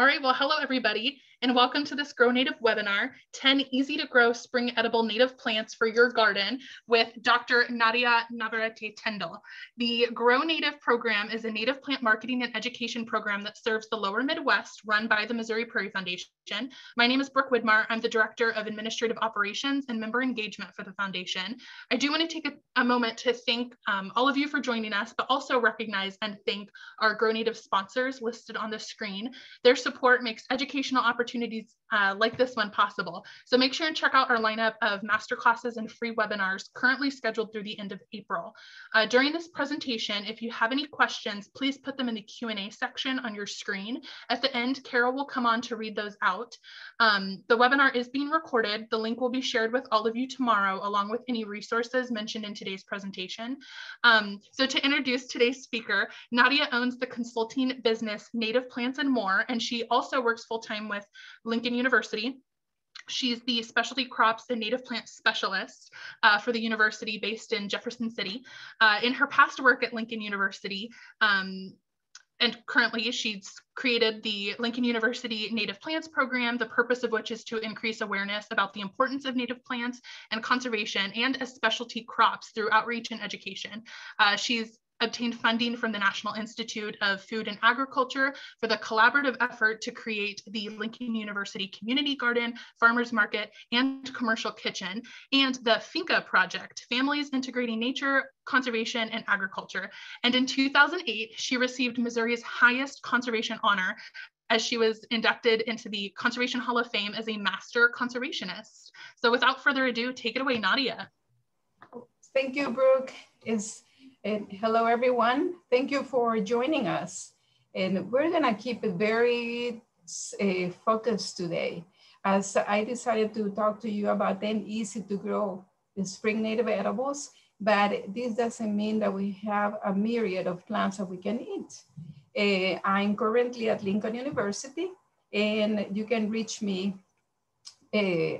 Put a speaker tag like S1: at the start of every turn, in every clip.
S1: All right, well, hello everybody, and welcome to this Grow Native webinar, 10 easy to grow spring edible native plants for your garden with Dr. Nadia Navarrete Tindall. The Grow Native program is a native plant marketing and education program that serves the lower Midwest run by the Missouri Prairie Foundation. My name is Brooke Widmar. I'm the Director of Administrative Operations and Member Engagement for the Foundation. I do want to take a, a moment to thank um, all of you for joining us, but also recognize and thank our Grow Native sponsors listed on the screen. Their support makes educational opportunities uh, like this one possible. So make sure and check out our lineup of masterclasses and free webinars currently scheduled through the end of April. Uh, during this presentation, if you have any questions, please put them in the Q&A section on your screen. At the end, Carol will come on to read those out. Um, the webinar is being recorded. The link will be shared with all of you tomorrow, along with any resources mentioned in today's presentation. Um, so to introduce today's speaker, Nadia owns the consulting business Native Plants and More, and she also works full-time with Lincoln University. She's the specialty crops and native plant specialist uh, for the university based in Jefferson City. Uh, in her past work at Lincoln University, um, and currently she's created the Lincoln University Native Plants Program, the purpose of which is to increase awareness about the importance of native plants and conservation and as specialty crops through outreach and education. Uh, she's obtained funding from the National Institute of Food and Agriculture for the collaborative effort to create the Lincoln University Community Garden, Farmers Market, and Commercial Kitchen, and the Finca Project, Families Integrating Nature, Conservation, and Agriculture. And in 2008, she received Missouri's highest conservation honor as she was inducted into the Conservation Hall of Fame as a Master Conservationist. So without further ado, take it away, Nadia.
S2: Thank you, Brooke. It's and hello, everyone. Thank you for joining us. And we're gonna keep it very uh, focused today as I decided to talk to you about 10 easy to grow spring native edibles, but this doesn't mean that we have a myriad of plants that we can eat. Uh, I'm currently at Lincoln University and you can reach me uh,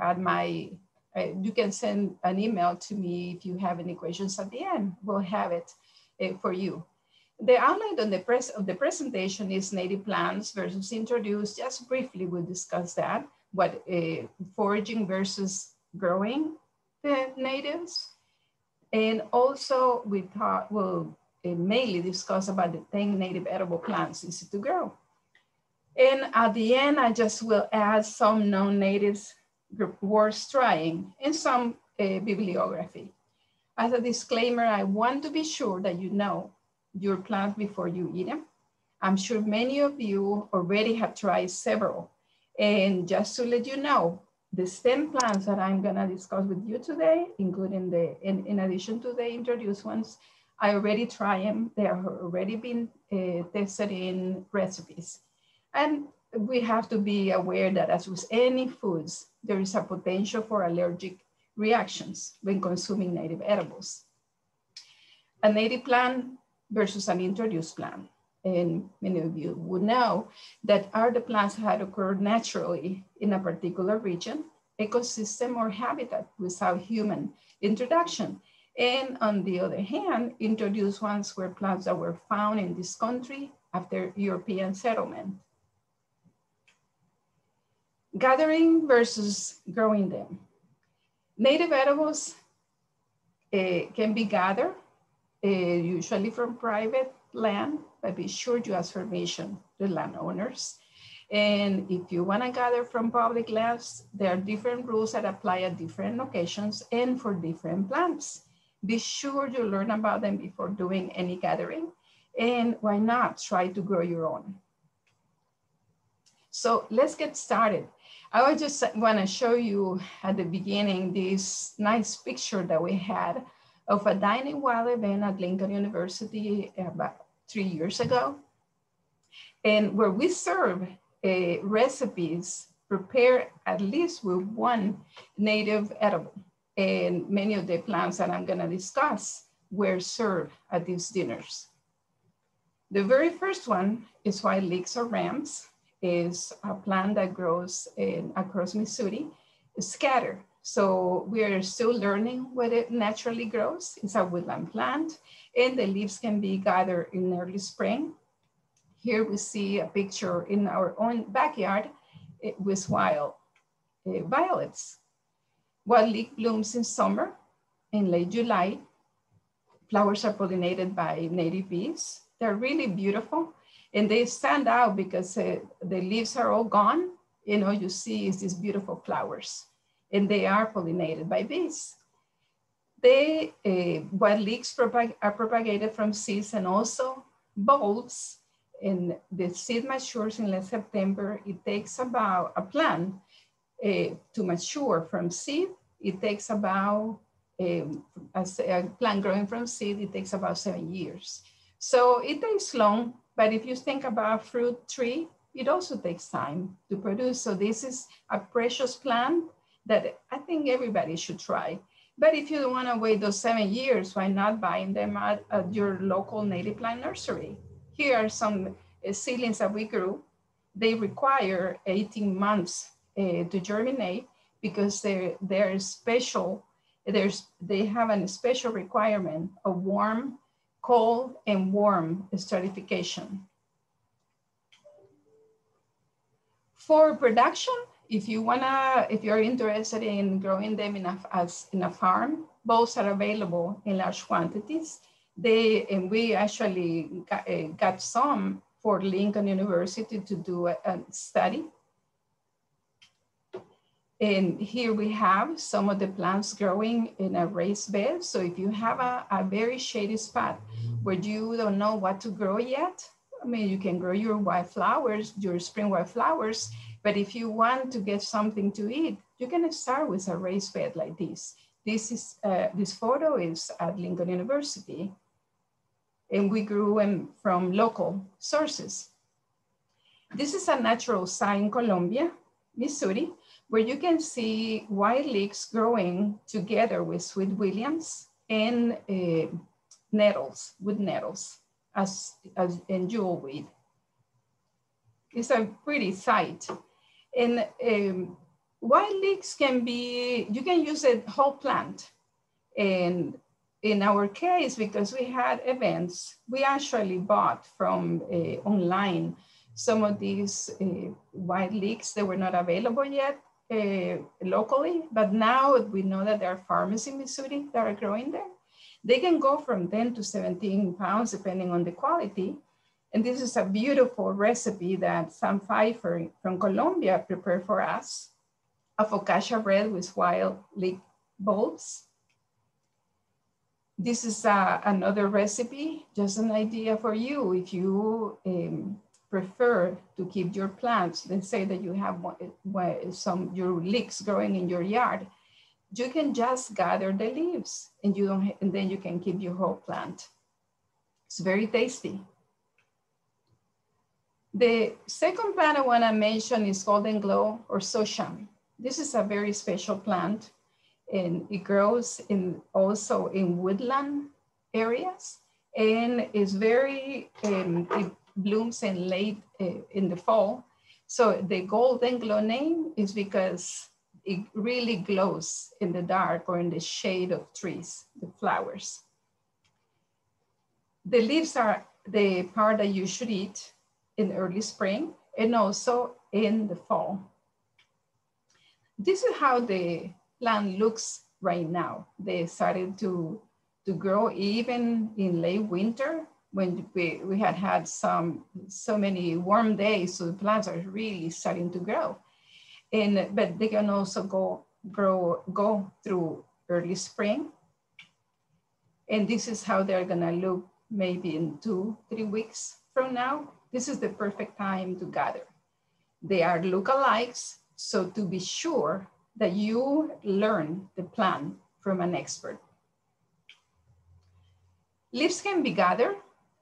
S2: at my uh, you can send an email to me if you have any questions at the end. We'll have it uh, for you. The outline on the press of the presentation is native plants versus introduced. Just briefly, we'll discuss that. What uh, foraging versus growing the natives. And also we thought we'll uh, mainly discuss about the 10 native edible plants easy to grow. And at the end, I just will add some non-natives worth trying in some uh, bibliography. As a disclaimer, I want to be sure that you know your plants before you eat them. I'm sure many of you already have tried several. And just to let you know, the stem plants that I'm gonna discuss with you today, including the, in, in addition to the introduced ones, I already tried them. They have already been uh, tested in recipes. And we have to be aware that as with any foods, there is a potential for allergic reactions when consuming native edibles. A native plant versus an introduced plant. And many of you would know that are the plants that occurred naturally in a particular region, ecosystem or habitat without human introduction. And on the other hand, introduced ones were plants that were found in this country after European settlement gathering versus growing them. Native edibles uh, can be gathered, uh, usually from private land, but be sure to ask permission to landowners. And if you wanna gather from public lands, there are different rules that apply at different locations and for different plants. Be sure you learn about them before doing any gathering. And why not try to grow your own? So let's get started. I just want to show you at the beginning this nice picture that we had of a dining well event at Lincoln University about three years ago. And where we serve uh, recipes prepared at least with one native edible. And many of the plants that I'm gonna discuss were served at these dinners. The very first one is wild leeks or ramps is a plant that grows in, across Missouri, scattered. So we are still learning what it naturally grows. It's a woodland plant and the leaves can be gathered in early spring. Here we see a picture in our own backyard with wild uh, violets. Wild leek blooms in summer, in late July. Flowers are pollinated by native bees. They're really beautiful and they stand out because uh, the leaves are all gone. You know, you see is these beautiful flowers and they are pollinated by bees. They, uh, wild leeks propag are propagated from seeds and also bulbs and the seed matures in late September. It takes about a plant uh, to mature from seed. It takes about, um, as a plant growing from seed, it takes about seven years. So it takes long but if you think about a fruit tree, it also takes time to produce. So this is a precious plant that I think everybody should try. But if you don't want to wait those seven years, why not buying them at, at your local native plant nursery? Here are some uh, seedlings that we grew. They require 18 months uh, to germinate because they're, they're special. There's, they have a special requirement of warm cold and warm stratification. For production, if you wanna, if you're interested in growing them in a, as in a farm, both are available in large quantities. They, and we actually got, uh, got some for Lincoln University to do a, a study and here we have some of the plants growing in a raised bed. So if you have a, a very shady spot where you don't know what to grow yet, I mean, you can grow your wildflowers, your spring wildflowers, but if you want to get something to eat, you can start with a raised bed like this. This is uh, this photo is at Lincoln University, and we grew them from local sources. This is a natural site in Columbia, Missouri, where you can see wild leeks growing together with sweet williams and uh, nettles, wood nettles, as, as in jewelweed. It's a pretty sight. And um, wild leeks can be, you can use a whole plant. And in our case, because we had events, we actually bought from uh, online some of these uh, wild leeks that were not available yet uh, locally, but now we know that there are farmers in Missouri that are growing there. They can go from 10 to 17 pounds depending on the quality. And this is a beautiful recipe that Sam Pfeiffer from Colombia prepared for us, a focaccia bread with wild leek bulbs. This is uh, another recipe, just an idea for you. If you um, prefer to keep your plants, let's say that you have some your leeks growing in your yard, you can just gather the leaves and you don't, and then you can keep your whole plant. It's very tasty. The second plant I wanna mention is Golden Glow or Sochan. This is a very special plant and it grows in also in woodland areas and is very, um, blooms in late uh, in the fall. So the golden glow name is because it really glows in the dark or in the shade of trees, the flowers. The leaves are the part that you should eat in early spring and also in the fall. This is how the plant looks right now. They started to, to grow even in late winter when we, we had had some so many warm days, so the plants are really starting to grow. And but they can also go grow go through early spring. And this is how they're gonna look maybe in two, three weeks from now, this is the perfect time to gather. They are lookalikes, so to be sure that you learn the plant from an expert. Leaves can be gathered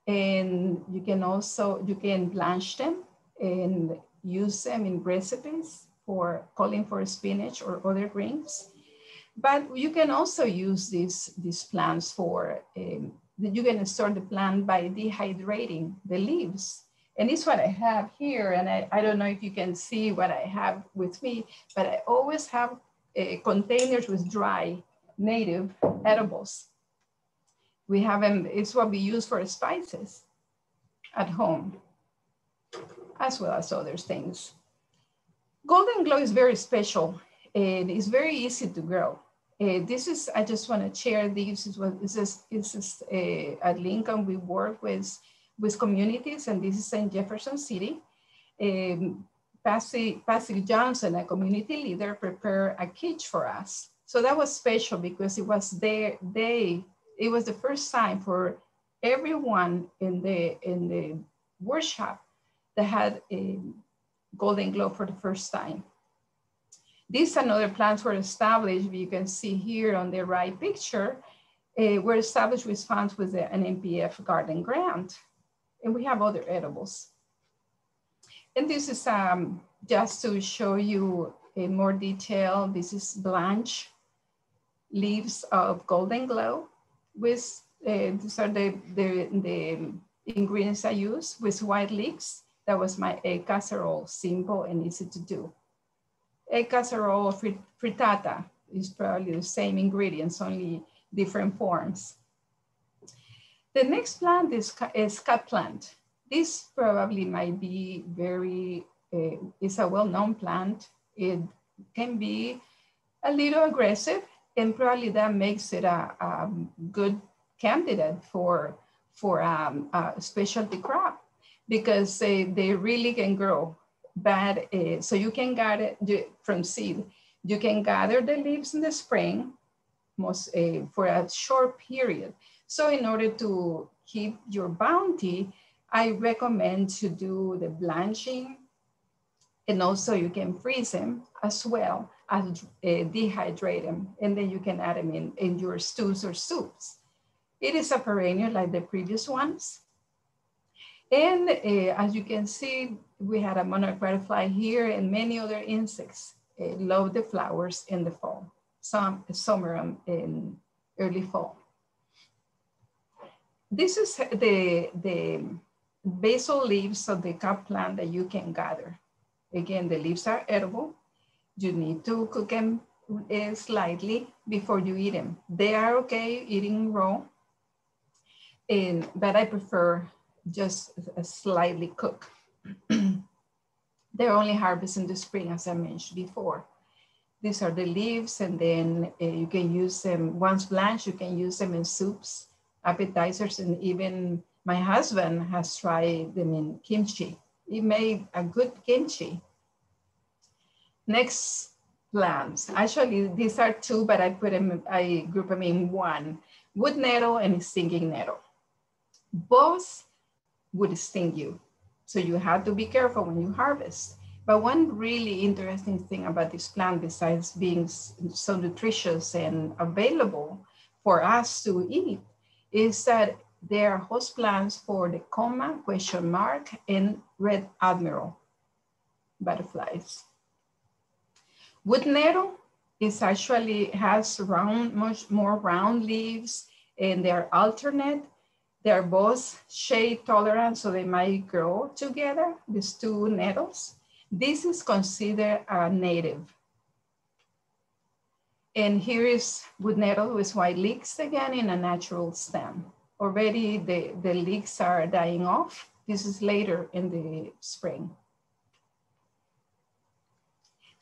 S2: and you can also, you can blanch them and use them in recipes for calling for spinach or other greens. But you can also use these, these plants for, um, you can store the plant by dehydrating the leaves. And this is what I have here. And I, I don't know if you can see what I have with me, but I always have uh, containers with dry native edibles. We have them, it's what we use for spices at home, as well as other things. Golden glow is very special and it's very easy to grow. Uh, this is, I just want to share this is what this is, this is uh, at Lincoln, we work with, with communities and this is in Jefferson City. Um, Patsy, Johnson, a community leader, prepared a kit for us. So that was special because it was their, they, it was the first time for everyone in the, in the workshop that had a golden glow for the first time. These and other plants were established, you can see here on the right picture, uh, were established with funds with an MPF garden grant. And we have other edibles. And this is um, just to show you in more detail. This is Blanche leaves of golden glow with, uh, these are the, the, the ingredients I use with wild leeks. That was my egg casserole, simple and easy to do. Egg casserole frit frittata is probably the same ingredients, only different forms. The next plant is, is cup plant. This probably might be very, uh, it's a well-known plant. It can be a little aggressive and probably that makes it a, a good candidate for, for um, a specialty crop because they, they really can grow bad. Uh, so you can gather from seed. You can gather the leaves in the spring most uh, for a short period. So in order to keep your bounty, I recommend to do the blanching and also you can freeze them as well as uh, dehydrate them and then you can add them in, in your stews or soups. It is a perennial like the previous ones. And uh, as you can see, we had a monarch butterfly here and many other insects uh, love the flowers in the fall, some summer and in early fall. This is the, the basal leaves of the cup plant that you can gather. Again, the leaves are edible. You need to cook them uh, slightly before you eat them. They are okay eating raw, and, but I prefer just a slightly cook. They're only harvested in the spring, as I mentioned before. These are the leaves, and then uh, you can use them, once blanched, you can use them in soups, appetizers, and even my husband has tried them in kimchi. He made a good kimchi. Next plants. Actually, these are two, but I put them, I group them in one. Wood nettle and stinging nettle. Both would sting you. So you have to be careful when you harvest. But one really interesting thing about this plant, besides being so nutritious and available for us to eat, is that they are host plants for the comma, question mark, and red admiral butterflies. Wood nettle is actually has round, much more round leaves and they're alternate. They're both shade tolerant, so they might grow together, these two nettles. This is considered a native. And here is wood nettle with wild leeks again in a natural stem already the, the leeks are dying off. This is later in the spring.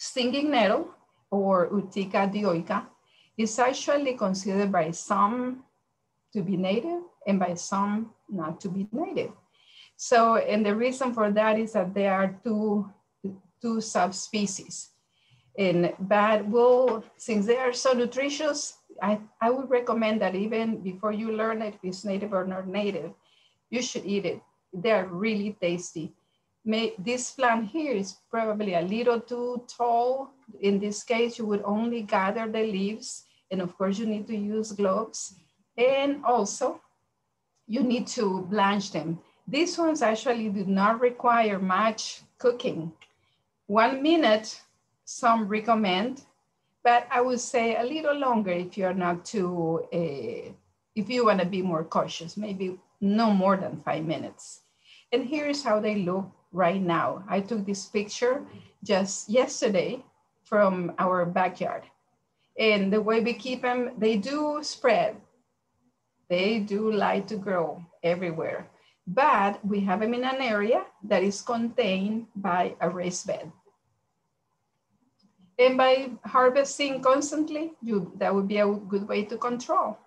S2: Stinging nettle or Urtica dioica is actually considered by some to be native and by some not to be native. So, and the reason for that is that there are two, two subspecies. And but well, since they are so nutritious, I, I would recommend that even before you learn if it's native or not native, you should eat it. They're really tasty. May, this plant here is probably a little too tall. In this case, you would only gather the leaves. And of course you need to use gloves. And also you need to blanch them. These ones actually do not require much cooking. One minute, some recommend, but I would say a little longer if you're not too, uh, if you wanna be more cautious, maybe no more than five minutes. And here's how they look right now. I took this picture just yesterday from our backyard. And the way we keep them, they do spread. They do like to grow everywhere but we have them in an area that is contained by a raised bed. And by harvesting constantly, you, that would be a good way to control.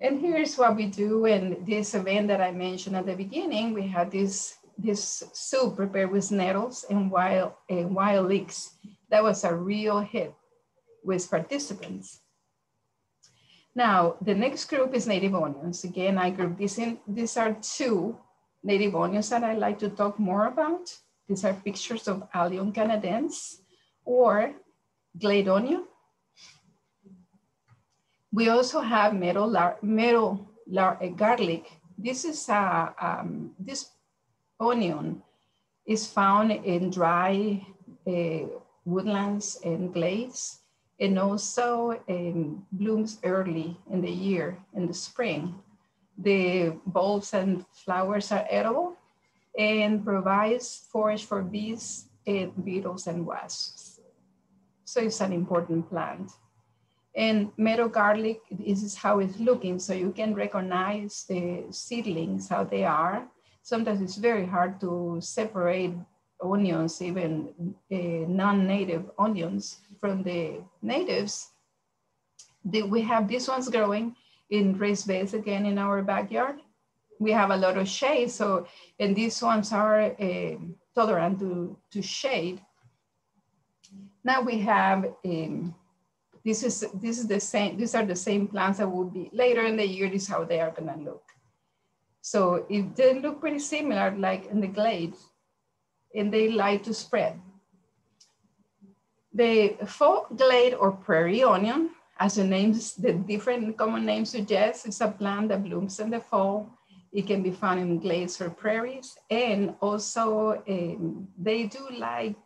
S2: And here's what we do in this event that I mentioned at the beginning. We had this, this soup prepared with nettles and wild, wild leeks. That was a real hit with participants. Now, the next group is native onions. Again, I group this in, these are two native onions that I like to talk more about. These are pictures of Allium canadense or glade onion. We also have meadow, lar meadow lar uh, garlic. This is a, um, this onion is found in dry uh, woodlands and glades and also um, blooms early in the year, in the spring. The bulbs and flowers are edible and provides forage for bees, and beetles, and wasps. So it's an important plant. And meadow garlic, this is how it's looking. So you can recognize the seedlings, how they are. Sometimes it's very hard to separate onions, even uh, non-native onions from the natives. The, we have these ones growing in raised beds again in our backyard. We have a lot of shade, so, and these ones are uh, tolerant to, to shade. Now we have, um, this is, this is the same, these are the same plants that will be later in the year, this is how they are gonna look. So if they look pretty similar, like in the glades, and they like to spread. The fall glade or prairie onion, as the names, the different common names suggest, is a plant that blooms in the fall. It can be found in glades or prairies, and also um, they do like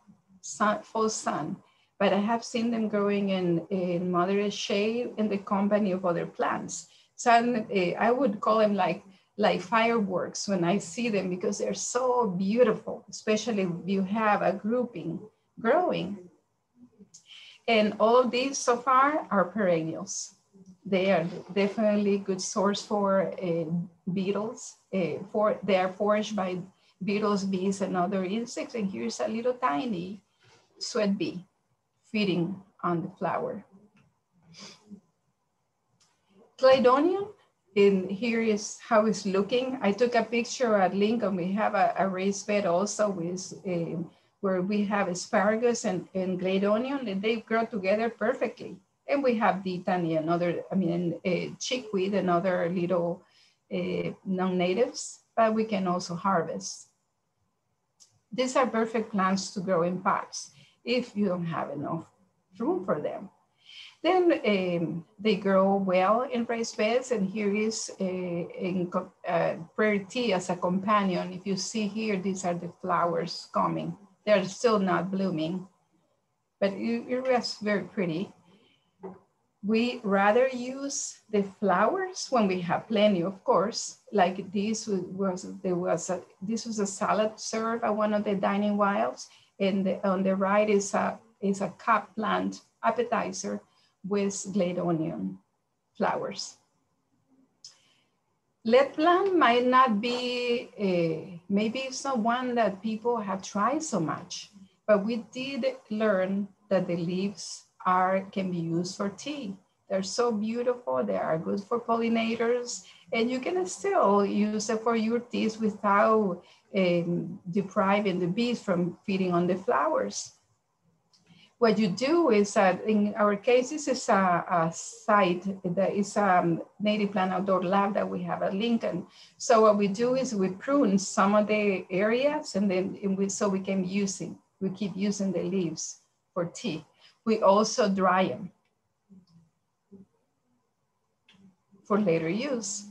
S2: sun, full sun, but I have seen them growing in, in moderate shade in the company of other plants. So uh, I would call them like like fireworks when I see them because they're so beautiful, especially if you have a grouping growing. And all of these so far are perennials. They are definitely a good source for uh, beetles. Uh, for They are foraged by beetles, bees, and other insects. And here's a little tiny sweat bee feeding on the flower. Glade onion and here is how it's looking. I took a picture at Lincoln. We have a, a raised bed also with um, where we have asparagus and, and and they grow together perfectly. And we have dittany and other, I mean, uh, chickweed and other little uh, non-natives, but we can also harvest. These are perfect plants to grow in pots if you don't have enough room for them. Then um, they grow well in raised beds, and here is a, a, a, prairie tea as a companion. If you see here, these are the flowers coming. They're still not blooming, but it, it very pretty. We rather use the flowers when we have plenty, of course. Like this was there was a, this was a salad served at one of the dining wilds, and the, on the right is a is a cup plant appetizer with glade onion flowers. Lead plant might not be, a, maybe it's not one that people have tried so much, but we did learn that the leaves are can be used for tea. They're so beautiful, they are good for pollinators, and you can still use it for your teas without um, depriving the bees from feeding on the flowers. what you do is that in our case, this is a, a site that is a native plant outdoor lab that we have at Lincoln. So what we do is we prune some of the areas and then and we, so we can use it. We keep using the leaves for tea. We also dry them for later use.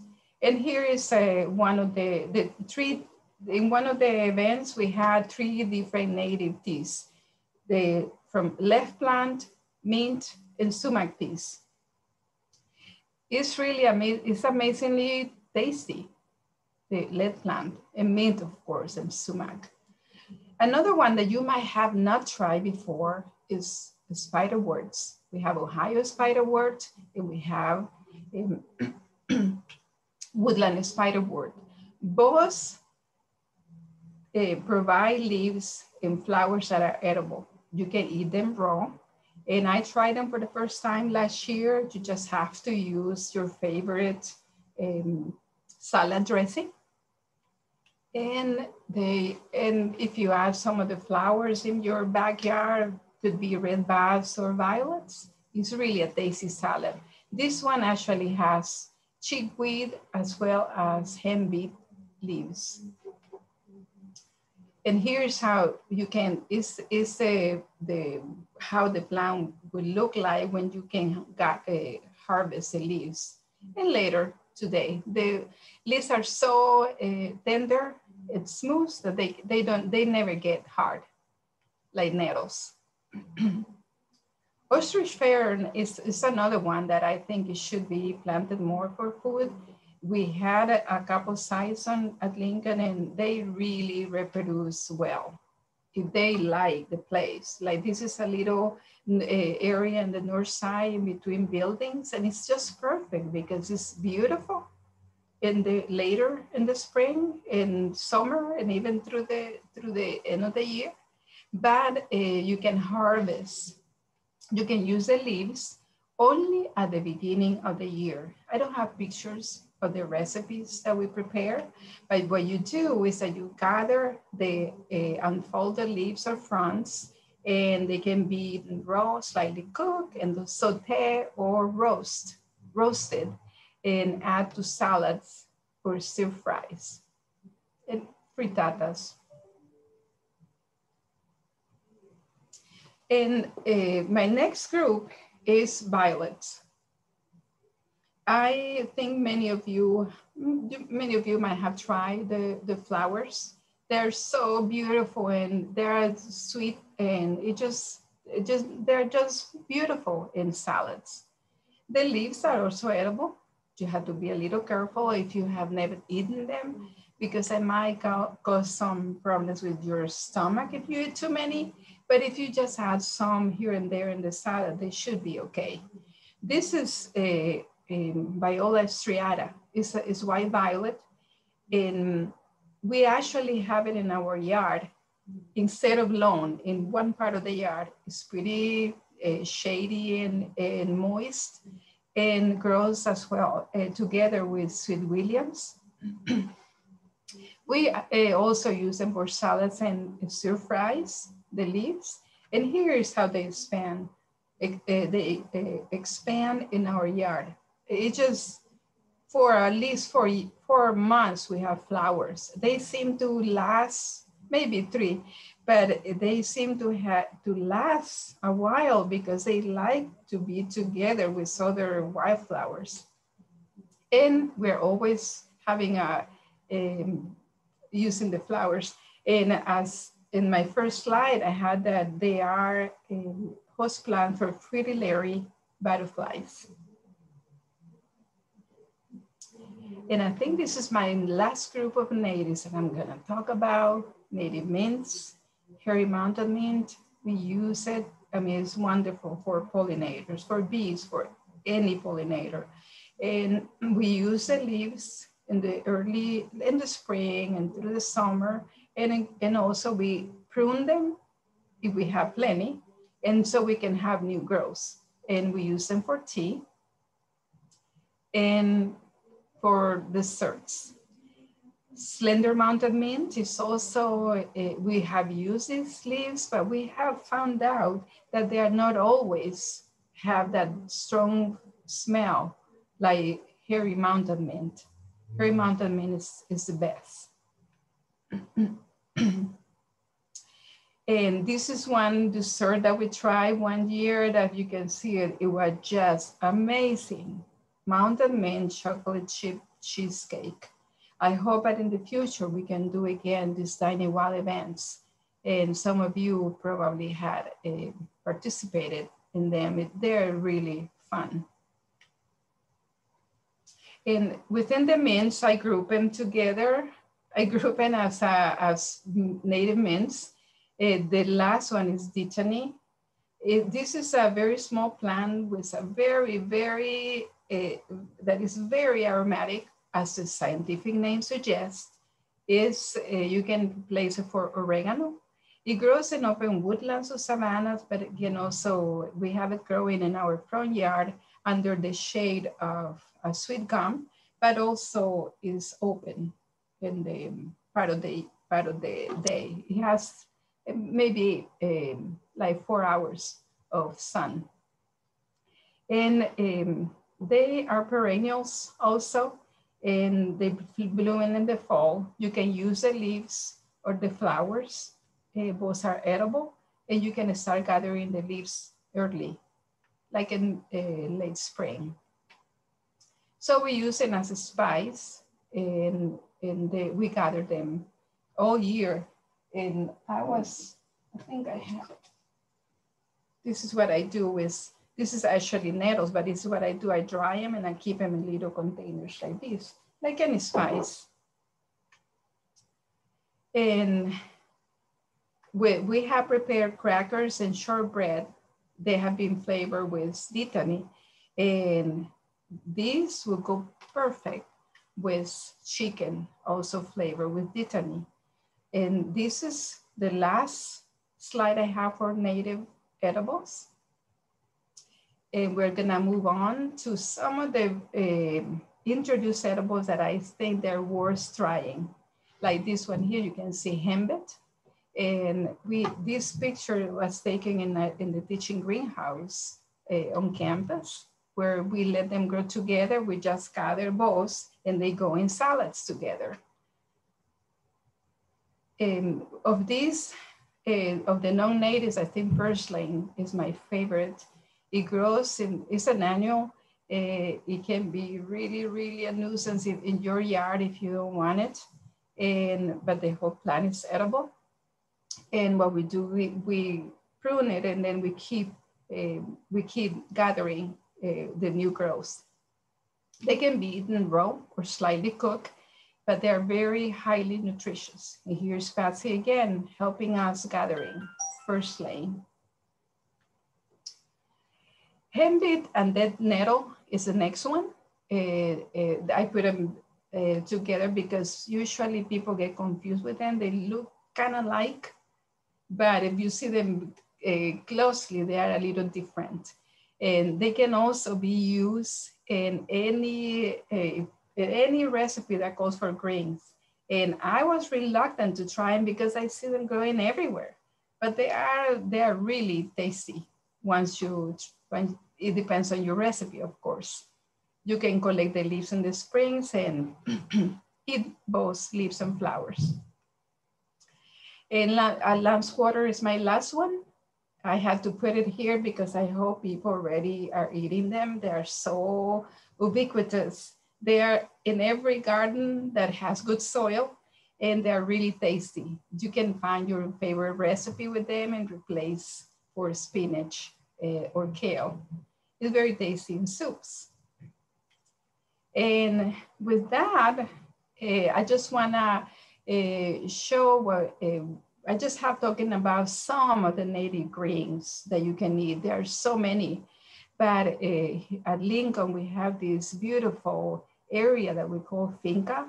S2: And here is a, one of the, the three, in one of the events, we had three different native teas. The from lead plant, mint, and sumac teas. It's really amazing, it's amazingly tasty, the lead plant, and mint, of course, and sumac. Another one that you might have not tried before is spiderworts. We have Ohio spiderwort, and we have um, woodland spiderwort. Both uh, provide leaves and flowers that are edible. You can eat them raw. And I tried them for the first time last year. You just have to use your favorite um, salad dressing. And they, and if you add some of the flowers in your backyard, could be red bass or violets, it's really a tasty salad. This one actually has chickweed as well as henbit leaves. And here's how you can is is the the how the plant will look like when you can got, uh, harvest the leaves. And later today the leaves are so uh, tender it's smooth that they they don't they never get hard like nettles ostrich fern is, is another one that i think it should be planted more for food we had a, a couple sites on at Lincoln and they really reproduce well. If they like the place, like this is a little uh, area in the north side in between buildings and it's just perfect because it's beautiful in the later in the spring in summer and even through the through the end of the year but uh, you can harvest you can use the leaves only at the beginning of the year i don't have pictures of the recipes that we prepare. But what you do is that you gather the uh, unfolded leaves or fronds and they can be raw, slightly cooked, and saute or roast, roasted, and add to salads or stir fries and frittatas. And uh, my next group is violets. I think many of you, many of you might have tried the, the flowers. They're so beautiful and they're sweet and it just, it just, they're just beautiful in salads. The leaves are also edible. You have to be a little careful if you have never eaten them because it might cause some problems with your stomach if you eat too many. But if you just add some here and there in the salad, they should be okay. This is a, um, Viola striata. It's, a, it's white violet. And we actually have it in our yard instead of lawn in one part of the yard. It's pretty uh, shady and, and moist and grows as well uh, together with sweet Williams. we uh, also use them for salads and stir fries, the leaves. And here is how they expand. they expand in our yard it just for at least four, four months we have flowers. They seem to last maybe three, but they seem to have to last a while because they like to be together with other wildflowers. And we're always having a, um, using the flowers. And as in my first slide, I had that they are a host plant for fritillary butterflies. And I think this is my last group of natives that I'm gonna talk about, native mints, hairy mountain mint. We use it, I mean, it's wonderful for pollinators, for bees, for any pollinator. And we use the leaves in the early, in the spring and through the summer. And, and also we prune them if we have plenty. And so we can have new growths. And we use them for tea. And for desserts. slender mountain mint is also, uh, we have used these leaves, but we have found out that they are not always have that strong smell like hairy mountain mint. Hairy mountain mint is, is the best. And this is one dessert that we tried one year that you can see it, it was just amazing. Mountain mint chocolate chip cheesecake. I hope that in the future we can do again these Dining Wild events. And some of you probably had uh, participated in them. It, they're really fun. And within the mints, I group them together. I group them as, a, as native mints. Uh, the last one is dittany. It, this is a very small plant with a very, very, uh, that is very aromatic, as the scientific name suggests. Is uh, you can place it for oregano. It grows in open woodlands or savannas, but again, also we have it growing in our front yard under the shade of a sweet gum, but also is open in the part of the part of the day. It has maybe um, like four hours of sun. And um, they are perennials also, and they bloom in the fall. You can use the leaves or the flowers. Uh, both are edible, and you can start gathering the leaves early, like in uh, late spring. So we use them as a spice, and, and they, we gather them all year and I was, I think I have, this is what I do is, this is actually nettles, but this is what I do. I dry them and I keep them in little containers like this, like any spice. And we, we have prepared crackers and shortbread. They have been flavored with dittany. And this will go perfect with chicken, also flavor with dittany. And this is the last slide I have for native edibles. And we're gonna move on to some of the uh, introduced edibles that I think they're worth trying. Like this one here, you can see henbit. And we this picture was taken in, a, in the teaching greenhouse uh, on campus where we let them grow together. We just gather both and they go in salads together um, of these, uh, of the non-natives, I think purslane is my favorite. It grows, in, it's an annual. Uh, it can be really, really a nuisance in, in, your yard if you don't want it. And, but the whole plant is edible. And what we do, we, we prune it and then we keep, uh, we keep gathering uh, the new growth. They can be eaten raw or slightly cooked but they're very highly nutritious. And here's Patsy again, helping us gathering purslane. Henbit and dead nettle is the next one. Uh, uh, I put them uh, together because usually people get confused with them. They look kind of like, but if you see them closely, they are a little different. And they can also be used in any uh, any recipe that calls for greens. And I was reluctant to try them because I see them growing everywhere, but they are, they are really tasty once you, when it depends on your recipe, of course. You can collect the leaves in the springs and eat both leaves and flowers. And uh, lamb's quarter is my last one. I had to put it here because I hope people already are eating them. They are so ubiquitous they are in every garden that has good soil and they're really tasty. You can find your favorite recipe with them and replace for spinach uh, or kale. It's very tasty in soups. And with that, uh, I just wanna uh, show what, I just have talking about some of the native greens that you can eat. There are so many, but eh, at Lincoln, we have this beautiful area that we call finca,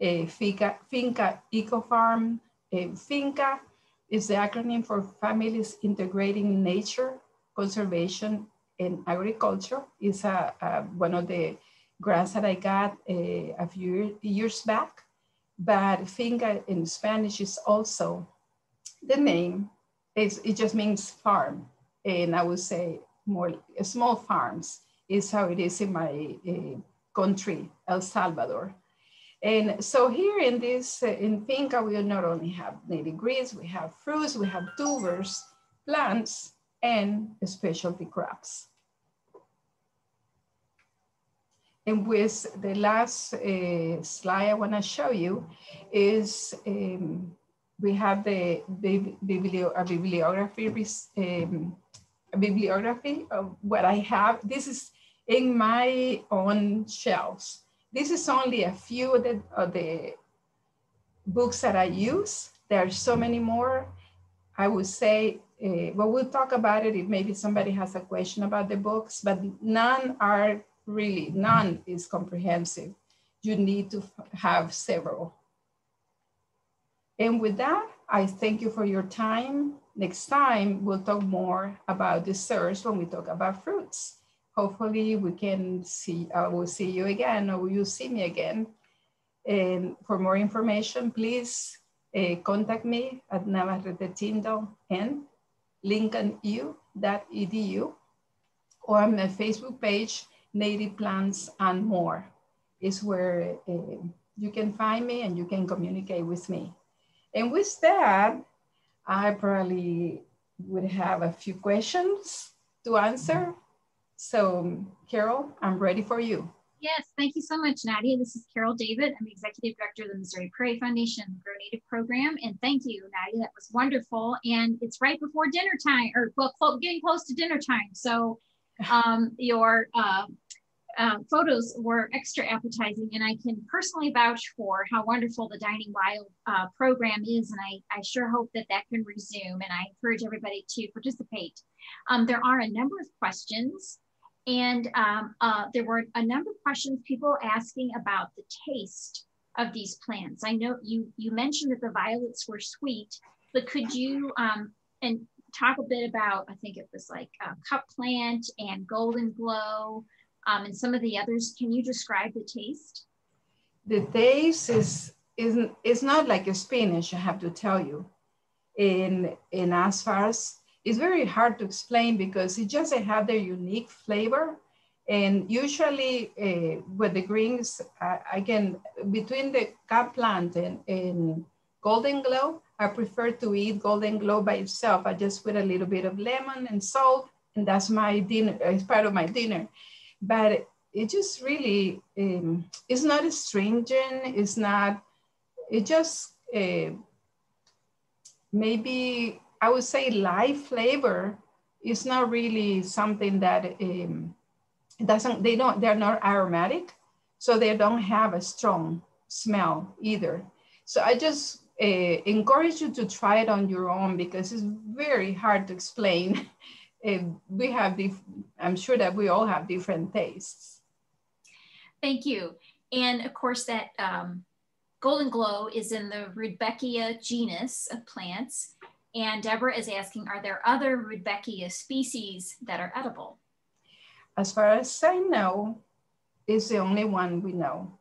S2: a finca, finca eco farm. A finca is the acronym for Families Integrating Nature, Conservation, and Agriculture. It's a, a one of the grants that I got a few years back. but finca in Spanish is also the name. It's, it just means farm. And I would say more small farms is how it is in my uh, country, El Salvador. And so here in this, uh, in Finca, we not only have native greens, we have fruits, we have tubers, plants, and specialty crops. And with the last uh, slide I wanna show you is um, we have the biblio a bibliography, um, a bibliography of what I have. This is in my own shelves. This is only a few of the, of the books that I use. There are so many more. I would say, uh, well, we'll talk about it if maybe somebody has a question about the books, but none are really, none is comprehensive. You need to have several. And with that, I thank you for your time. Next time, we'll talk more about desserts when we talk about fruits. Hopefully we can see, I will see you again or you see me again. And for more information, please uh, contact me at navarrete and lincolnu.edu or on my Facebook page, Native Plants and More is where uh, you can find me and you can communicate with me. And with that, I probably would have a few questions to answer. So Carol, I'm ready for you.
S3: Yes, thank you so much, Nadia. This is Carol Davit. I'm the Executive Director of the Missouri Prairie Foundation Grow Native Program. And thank you, Nadia. That was wonderful. And it's right before dinner time, or well, getting close to dinner time. So um, your uh, uh, photos were extra appetizing and I can personally vouch for how wonderful the Dining Wild uh, program is and I, I sure hope that that can resume and I encourage everybody to participate. Um, there are a number of questions and um, uh, there were a number of questions people asking about the taste of these plants. I know you, you mentioned that the violets were sweet, but could you um, and talk a bit about, I think it was like cup plant and golden glow, um, and some of the others. Can you describe the taste?
S2: The taste is isn't it's not like a spinach. I have to tell you, in in as far as it's very hard to explain because it just have their unique flavor. And usually uh, with the greens, uh, again, between the cup plant and, and golden glow, I prefer to eat golden glow by itself. I just put a little bit of lemon and salt, and that's my dinner, it's part of my dinner but it just really um, it's not astringent it's not it just uh, maybe i would say live flavor is not really something that um, doesn't they don't they're not aromatic so they don't have a strong smell either. So i just uh, encourage you to try it on your own because it's very hard to explain we have, dif- I'm sure that we all have different tastes.
S3: Thank you. And of course, that um, golden glow is in the Rudbeckia genus of plants. And Deborah is asking, are there other Rudbeckia species that are edible?
S2: As far as I know, it's the only one we know.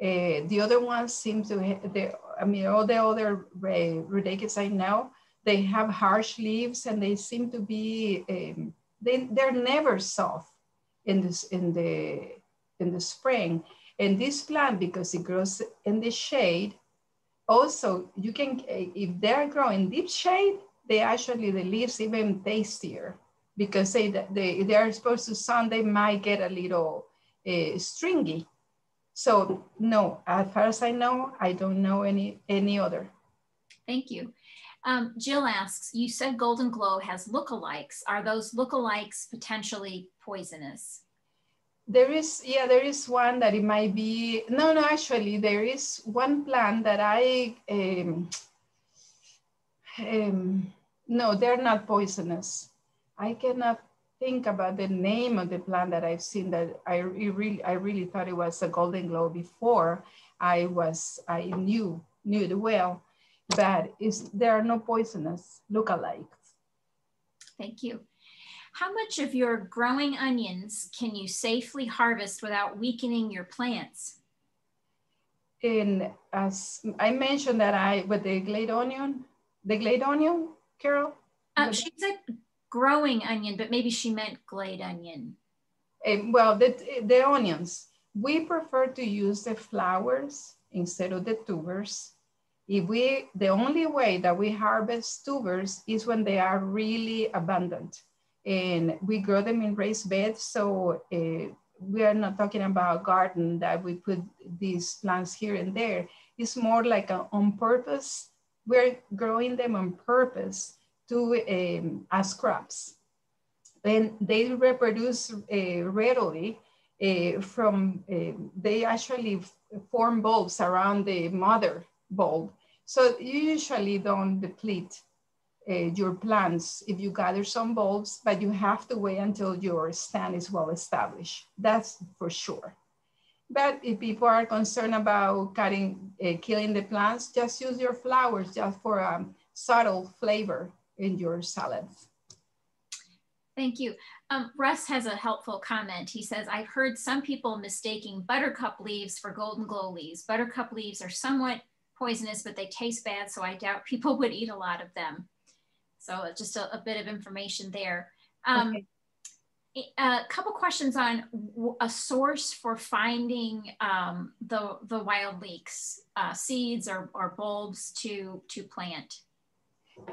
S2: Uh, the other ones seem to, the, I mean, all the other uh, Rudbeckias I know they have harsh leaves and they seem to be, um, they, they're never soft in, this, in, the, in the spring. And this plant, because it grows in the shade, also you can, if they're growing deep shade, they actually, the leaves even tastier because they, they, they are exposed to sun, they might get a little uh, stringy. So no, as far as I know, I don't know any, any other.
S3: Thank you. Um, Jill asks, you said Golden Glow has lookalikes. Are those lookalikes potentially poisonous?
S2: There is, yeah, there is one that it might be, no, no, actually there is one plant that I, um, um, no, they're not poisonous. I cannot think about the name of the plant that I've seen that I really, I really thought it was a golden glow before I was, I knew, knew it well but is there are no poisonous lookalikes.
S3: Thank you. How much of your growing onions can you safely harvest without weakening your plants?
S2: in as I mentioned that I with the glade onion, the glade onion, Carol.
S3: Uh, she said growing onion, but maybe she meant glade onion.
S2: Uh, well, the the onions. We prefer to use the flowers instead of the tubers. If we, the only way that we harvest tubers is when they are really abundant and we grow them in raised beds. So uh, we are not talking about a garden that we put these plants here and there. It's more like a, on purpose. We're growing them on purpose to um, as crops. And they reproduce uh, readily uh, from, they actually form bulbs around the mother bulb. So you usually don't deplete uh, your plants if you gather some bulbs, but you have to wait until your stand is well established. That's for sure. But if people are concerned about cutting, uh, killing the plants, just use your flowers just for a um, subtle flavor in your salads.
S3: Thank you. Um, Russ has a helpful comment. He says, I've heard some people mistaking buttercup leaves for golden glow leaves. Buttercup leaves are somewhat poisonous, but they taste bad, so I doubt people would eat a lot of them. So just a, a bit of information there. Um, okay. A couple questions on a source for finding um, the the wild leeks, uh, seeds or, or bulbs to to plant.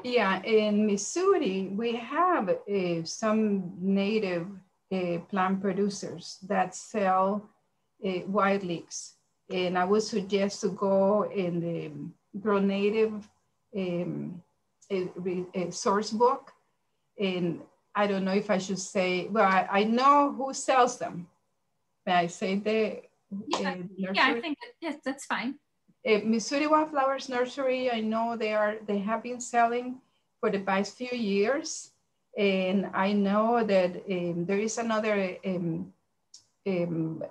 S2: Yeah, in Missouri we have uh, some native uh, plant producers that sell uh, wild leeks, and I would suggest to go in the Grow Native um, a, a source book. And I don't know if I should say, well, I, I know who sells them. May I say the
S3: yeah, uh, yeah I think that, yes, that's fine.
S2: Uh, Missouri Wildflowers Nursery, I know they are they have been selling for the past few years, and I know that um, there is another um, um,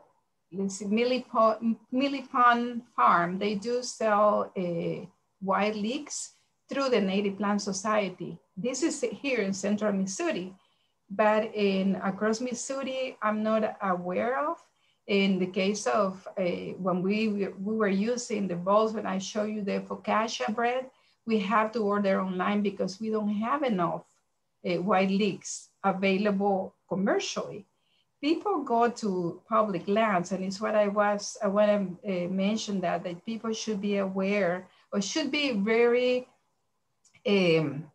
S2: let's see, Millipon, Millipon Farm. They do sell uh, wild leeks, through the Native Plant Society. This is here in central Missouri, but in across Missouri, I'm not aware of. In the case of uh, when we, we were using the bowls, when I show you the focaccia bread, we have to order online because we don't have enough uh, leeks available commercially. People go to public lands, and it's what I was, I want to uh, mention that, that people should be aware or should be very um,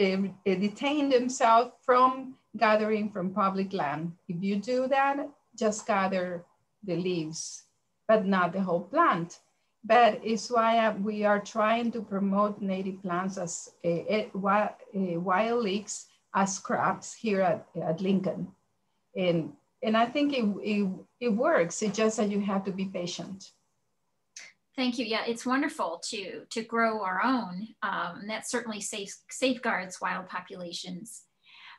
S2: um, detain themselves from gathering from public land. If you do that, just gather the leaves, but not the whole plant. But it's why we are trying to promote native plants as a wild leeks as crops here at, at Lincoln. And, and I think it, it, it works. It's just that you have to be patient.
S3: Thank you. Yeah, it's wonderful to to grow our own. Um, that certainly safe, safeguards wild populations.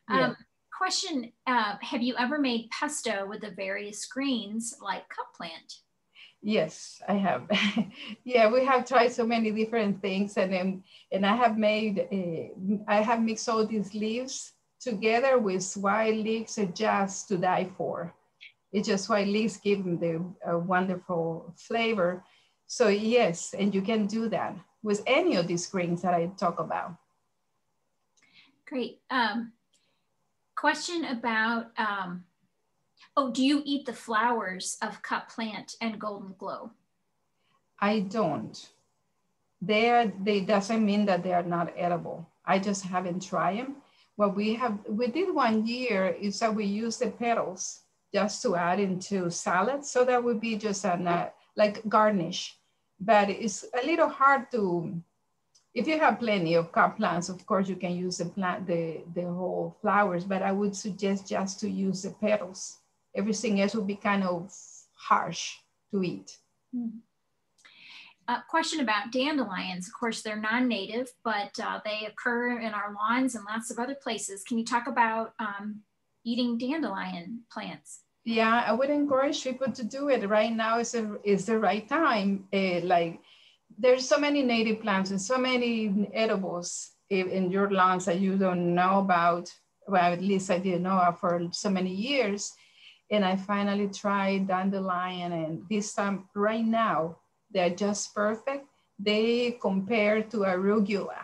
S3: Um, yeah. Question: uh, Have you ever made pesto with the various greens like cup plant?
S2: Yes, I have. yeah, we have tried so many different things, and then and I have made I have mixed all these leaves together with wild leeks just to die for. It's just wild leeks give them the wonderful flavor so yes, and you can do that with any of these greens that I talk about.
S3: Great. Um, question about, um, oh, do you eat the flowers of cup plant and golden glow?
S2: I don't. They are, they doesn't mean that they are not edible. I just haven't tried them. What we have, we did one year is that we use the petals just to add into salad. So that would be just a, like garnish. But it's a little hard to, if you have plenty of plants, of course you can use the plant, the, the whole flowers, but I would suggest just to use the petals. Everything else would be kind of harsh to eat.
S3: Hmm. A question about dandelions. Of course, they're non-native, but uh, they occur in our lawns and lots of other places. Can you talk about um, eating dandelion plants?
S2: yeah, I would encourage people to do it. Right now is, a, is the right time. Uh, like there's so many native plants and so many edibles in your lands that you don't know about. Well, at least I didn't know for so many years. And I finally tried dandelion and this time right now, they're just perfect, they compare to arugula.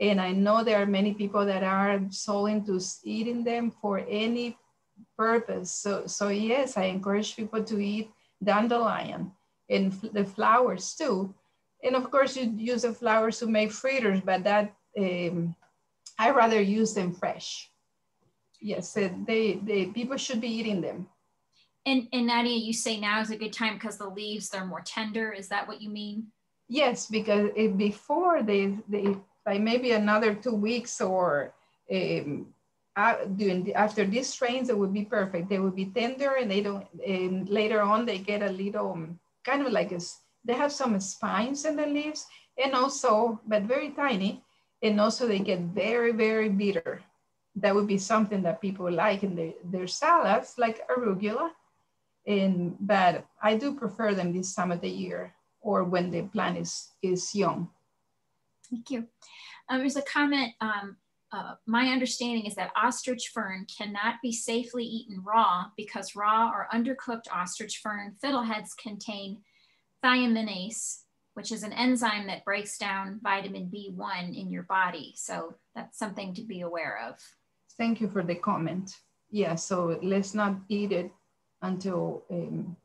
S2: And I know there are many people that are so into eating them for any purpose. So, so yes, I encourage people to eat dandelion and the flowers too. And of course you use the flowers to make fritters, but that, um, I rather use them fresh. Yes, they, they, people should be eating them.
S3: And, and Nadia, you say now is a good time because the leaves, they're more tender. Is that what you mean?
S2: Yes, because before they, they, like maybe another two weeks or um, uh, during the, after these strains, it would be perfect. They would be tender and they don't, and later on they get a little um, kind of like, a, they have some spines in the leaves and also, but very tiny. And also they get very, very bitter. That would be something that people like in the, their salads, like arugula and, but I do prefer them this time of the year or when the plant is, is young.
S3: Thank you. Um, there's a comment, um, uh, my understanding is that ostrich fern cannot be safely eaten raw because raw or undercooked ostrich fern fiddleheads contain thiaminase, which is an enzyme that breaks down vitamin B1 in your body. So that's something to be aware of.
S2: Thank you for the comment. Yeah, so let's not eat it until um,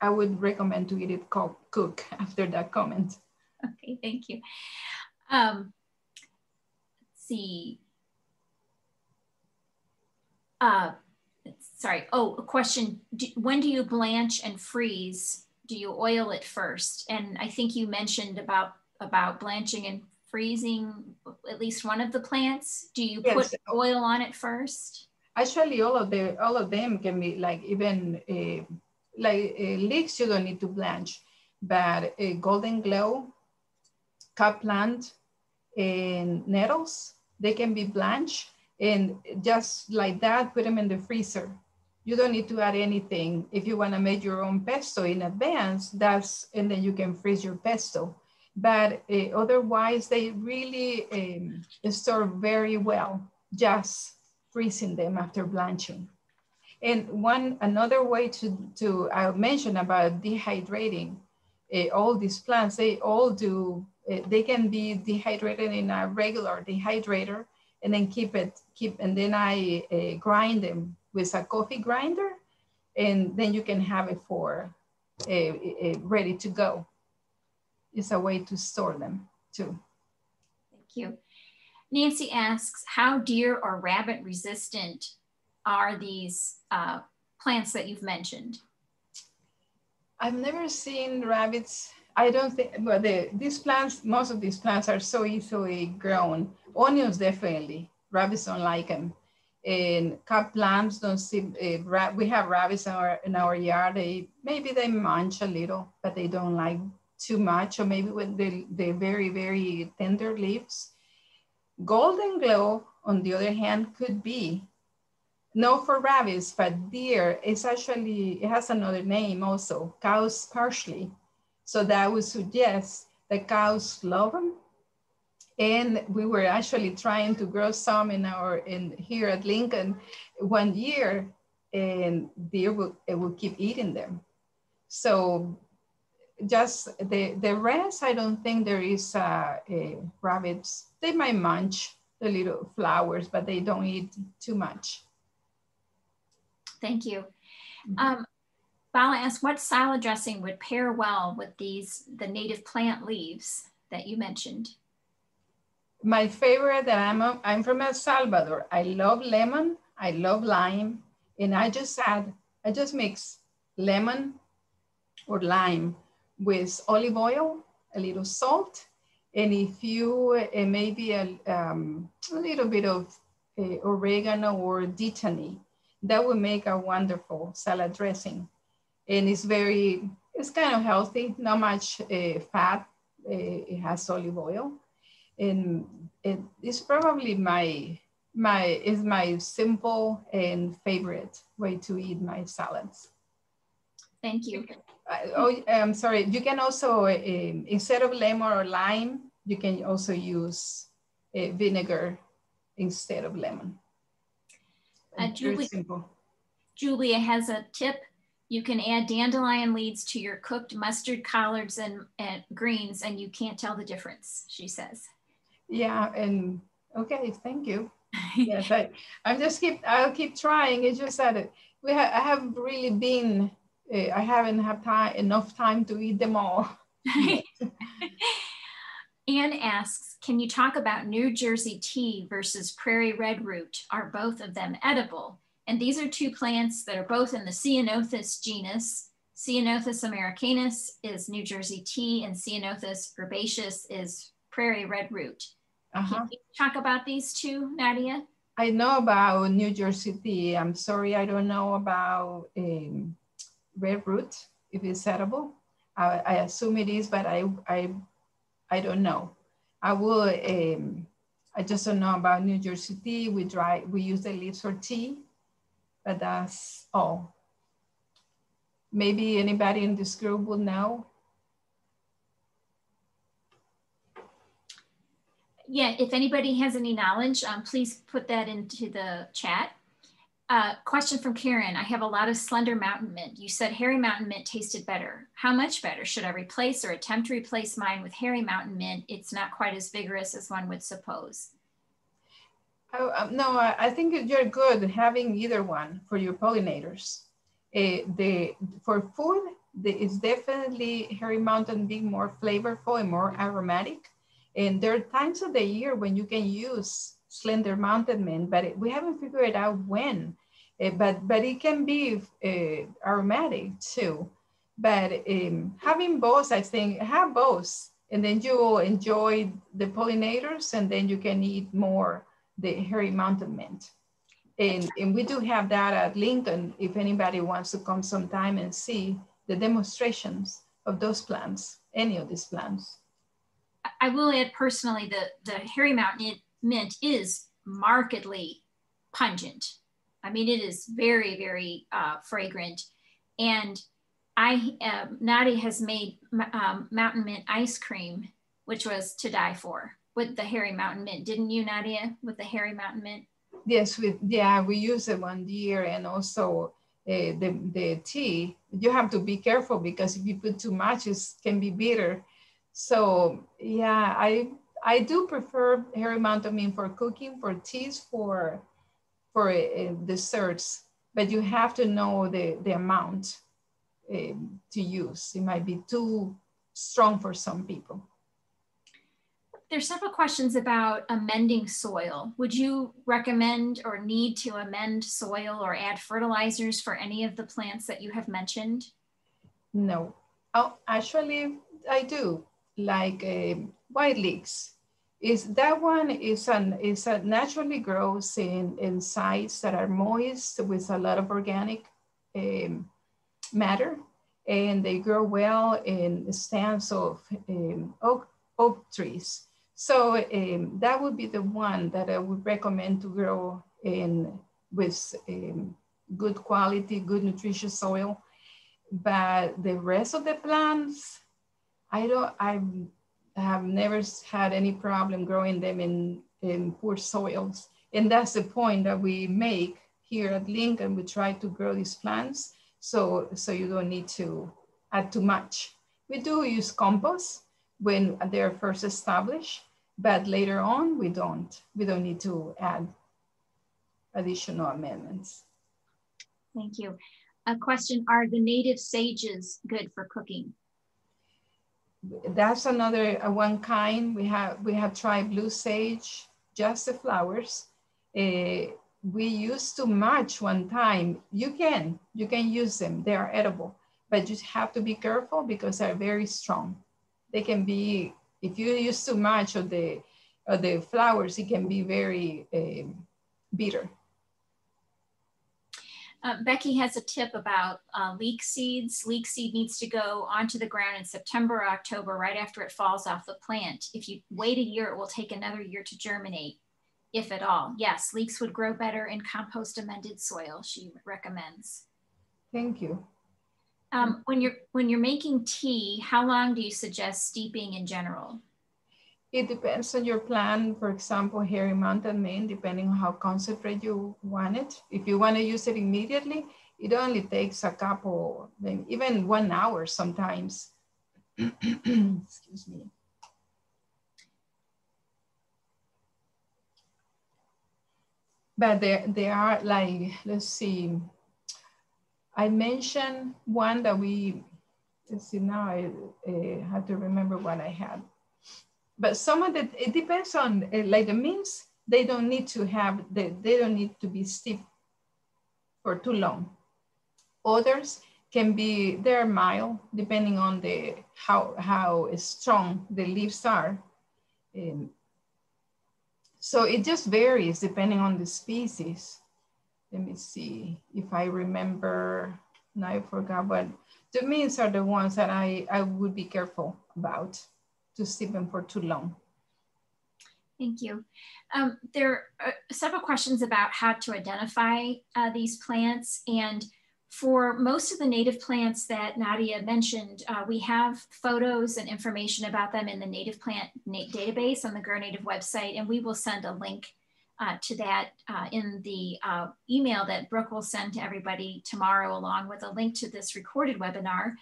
S2: I would recommend to eat it cook after that comment.
S3: Okay, thank you. Um, let's see. Uh, sorry. Oh, a question. Do, when do you blanch and freeze? Do you oil it first? And I think you mentioned about about blanching and freezing at least one of the plants. Do you yes. put oil on it first?
S2: Actually all of the all of them can be like even uh, like uh, leeks you don't need to blanch but uh, golden glow cup plant and nettles they can be blanched and just like that put them in the freezer. You don't need to add anything. If you want to make your own pesto in advance that's and then you can freeze your pesto. But uh, otherwise they really um, store very well. Just freezing them after blanching. And one another way to, to I mentioned about dehydrating uh, all these plants, they all do, uh, they can be dehydrated in a regular dehydrator and then keep it, keep, and then I uh, grind them with a coffee grinder and then you can have it for ready to go. It's a way to store them too.
S3: Thank you. Nancy asks, how deer or rabbit resistant are these uh, plants that you've mentioned?
S2: I've never seen rabbits. I don't think, but the, these plants, most of these plants are so easily grown. Onions, definitely. Rabbits don't like them. And cup plants don't seem, uh, we have rabbits in our, in our yard. They, maybe they munch a little, but they don't like too much, or maybe with the, the very, very tender leaves Golden glow, on the other hand, could be no for rabbits, but deer is actually, it has another name also, cow's parsley. So that would suggest that cows love them. And we were actually trying to grow some in our, in here at Lincoln one year and deer will, it will keep eating them. So just the, the rest, I don't think there is uh, rabbits. They might munch the little flowers, but they don't eat too much.
S3: Thank you. Mm-hmm. Um, Bala asked, what salad dressing would pair well with these, the native plant leaves that you mentioned?
S2: My favorite that I'm, a, I'm from El Salvador. I love lemon, I love lime, and I just add, I just mix lemon or lime with olive oil, a little salt, and if you uh, maybe a, um, a, little bit of uh, oregano or dittany, that would make a wonderful salad dressing. And it's very, it's kind of healthy, not much uh, fat. Uh, it has olive oil. And it is probably my, my, is my simple and favorite way to eat my salads.
S3: Thank you.
S2: Oh, I'm sorry. You can also, instead of lemon or lime, you can also use uh, vinegar instead of lemon.
S3: Uh, Julie, Julia has a tip. You can add dandelion leaves to your cooked mustard collards and, and greens and you can't tell the difference, she says.
S2: Yeah, and okay, thank you. yes, I, I just keep, I'll keep trying. It's just that we ha I haven't really been, uh, I haven't had time, enough time to eat them all.
S3: Anne asks, can you talk about New Jersey tea versus prairie red root? Are both of them edible? And these are two plants that are both in the Ceanothus genus. Ceanothus americanus is New Jersey tea and Ceanothus herbaceus is prairie red root. Uh -huh. Can you talk about these two, Nadia?
S2: I know about New Jersey tea. I'm sorry, I don't know about um, red root, if it's edible. I, I, assume it is, but I, I, I don't know. I will, um, I just don't know about New Jersey tea. We dry, we use the leaves for tea, but that's all. Maybe anybody in this group will know.
S3: Yeah, if anybody has any knowledge, um, please put that into the chat. Uh, question from Karen. I have a lot of slender mountain mint. You said hairy mountain mint tasted better. How much better? Should I replace or attempt to replace mine with hairy mountain mint? It's not quite as vigorous as one would suppose.
S2: Oh, um, no, I, think you're good having either one for your pollinators. Uh, the For food, the, it's definitely hairy mountain being more flavorful and more aromatic. And there are times of the year when you can use slender mountain mint, but it, we haven't figured out when. Uh, but but it can be uh, aromatic too. But um, having both, I think, have both, and then you will enjoy the pollinators, and then you can eat more the hairy mountain mint. And, and we do have that at Lincoln if anybody wants to come sometime and see the demonstrations of those plants, any of these plants.
S3: I will add personally that the hairy mountain mint is markedly pungent. I mean, it is very, very uh, fragrant. And I, uh, Nadia has made um, mountain mint ice cream, which was to die for with the hairy mountain mint. Didn't you, Nadia, with the hairy mountain mint?
S2: Yes, we, yeah, we use it one year and also uh, the, the tea. You have to be careful because if you put too much, it can be bitter. So yeah, I I do prefer hairy mountain mint for cooking, for teas, for for uh, desserts, but you have to know the, the amount uh, to use. It might be too strong for some people.
S3: There's several questions about amending soil. Would you recommend or need to amend soil or add fertilizers for any of the plants that you have mentioned?
S2: No. Oh, actually, I do. Like uh, wild leeks is that one is an is a naturally grows in in sites that are moist with a lot of organic um, matter and they grow well in stands of um, oak, oak trees. So um, that would be the one that i would recommend to grow in with um, good quality good nutritious soil. But the rest of the plants i don't i'm have never had any problem growing them in, in poor soils. And that's the point that we make here at Lincoln. We try to grow these plants so, so you don't need to add too much. We do use compost when they're first established, but later on we don't. We don't need to add additional amendments.
S3: Thank you. A question, are the native sages good for cooking?
S2: That's another uh, one kind. We have we have tried blue sage, just the flowers. Uh, we used to match one time. You can you can use them. They are edible, but you have to be careful because they're very strong. They can be if you use too much of the of the flowers, it can be very uh, bitter.
S3: Uh, Becky has a tip about uh, leek seeds. Leek seed needs to go onto the ground in September or October, right after it falls off the plant. If you wait a year, it will take another year to germinate, if at all. Yes, leeks would grow better in compost amended soil, she recommends.
S2: Thank you.
S3: Um, when you're when you're making tea, how long do you suggest steeping in general?
S2: It depends on your plan. For example, hairy mountain mint, depending on how concentrate you want it. If you want to use it immediately, it only takes a couple, even one hour sometimes. Excuse me. But there, there are like, let's see, I mentioned one that we, let's see, now I uh, have to remember what I had. But some of the, it depends on, uh, like the means, they don't need to have, the, they don't need to be steep for too long. Others can be, they're mild, depending on the how, how strong the leaves are. Um, so it just varies depending on the species. Let me see if I remember, now I forgot, but the means are the ones that I, I would be careful about to for too long.
S3: Thank you. Um, there are several questions about how to identify uh, these plants. And for most of the native plants that Nadia mentioned, uh, we have photos and information about them in the native plant na database on the Grow Native website, and we will send a link uh, to that uh, in the uh, email that Brooke will send to everybody tomorrow, along with a link to this recorded webinar.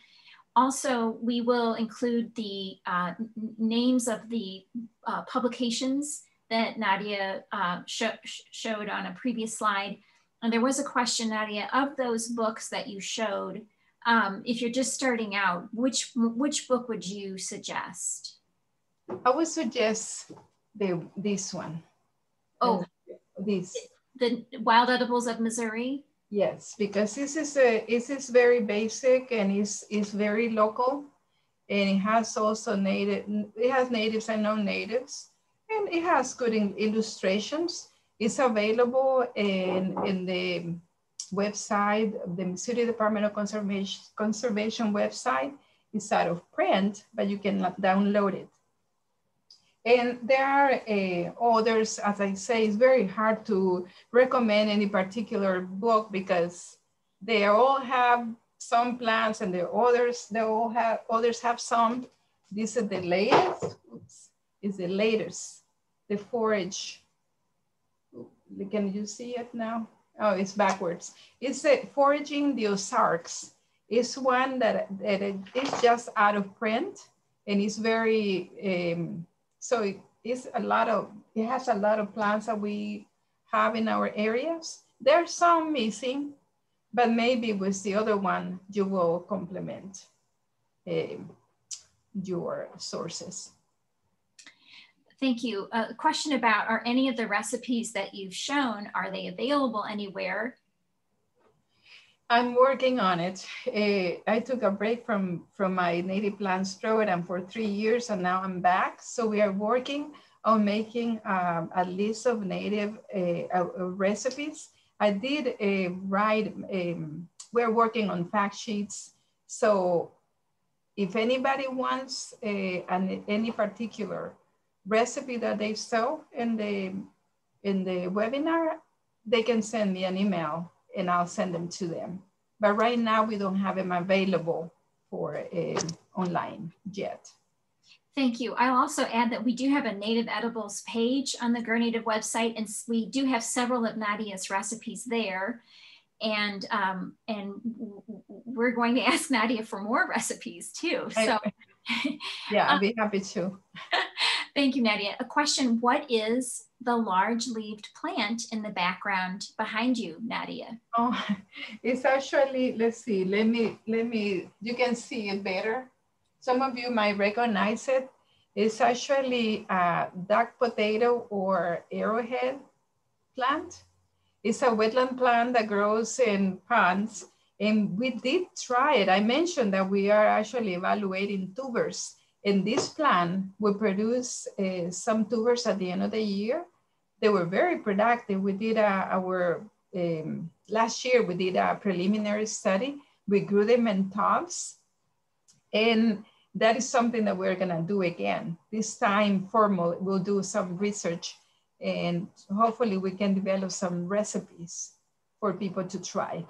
S3: Also, we will include the uh, names of the uh, publications that Nadia uh, sh showed on a previous slide. And there was a question, Nadia, of those books that you showed, um, if you're just starting out, which, which book would you suggest?
S2: I would suggest the, this one.
S3: Oh,
S2: this.
S3: The Wild Edibles of Missouri?
S2: Yes, because this is a this is very basic and is is very local, and it has also native. It has natives and non-natives, and it has good illustrations. It's available in in the website, of the Missouri Department of Conservation Conservation website. It's out of print, but you can download it. And there are uh, others, as I say, it's very hard to recommend any particular book because they all have some plants and the others, they all have, others have some. This is the latest, oops, is the latest, the forage. Can you see it now? Oh, it's backwards. It's the foraging the Ozarks. It's one that, that is just out of print and it's very, um, so it is a lot of, it has a lot of plants that we have in our areas. There's some missing, but maybe with the other one, you will complement uh, your sources.
S3: Thank you. A question about, are any of the recipes that you've shown, are they available anywhere?
S2: I'm working on it. Uh, I took a break from, from my native plants program for three years and now I'm back. So we are working on making um, a list of native uh, uh, recipes. I did a write, um, we're working on fact sheets. So if anybody wants an, any particular recipe that they saw in the, in the webinar, they can send me an email and I'll send them to them. But right now we don't have them available for uh, online yet.
S3: Thank you. I'll also add that we do have a native edibles page on the Grow Native website, and we do have several of Nadia's recipes there. And um, and we're going to ask Nadia for more recipes too. So
S2: yeah, I'll be happy to.
S3: Thank you, Nadia. A question, what is the large leaved plant in the background behind you, Nadia?
S2: Oh, it's actually, let's see, let me, let me, you can see it better. Some of you might recognize it. It's actually a duck potato or arrowhead plant. It's a wetland plant that grows in ponds. And we did try it. I mentioned that we are actually evaluating tubers in this plan, we produced uh, some tubers at the end of the year. They were very productive. We did a, our, um, last year, we did a preliminary study. We grew them in tubs. And that is something that we're gonna do again. This time formal, we'll do some research and hopefully we can develop some recipes for people to try.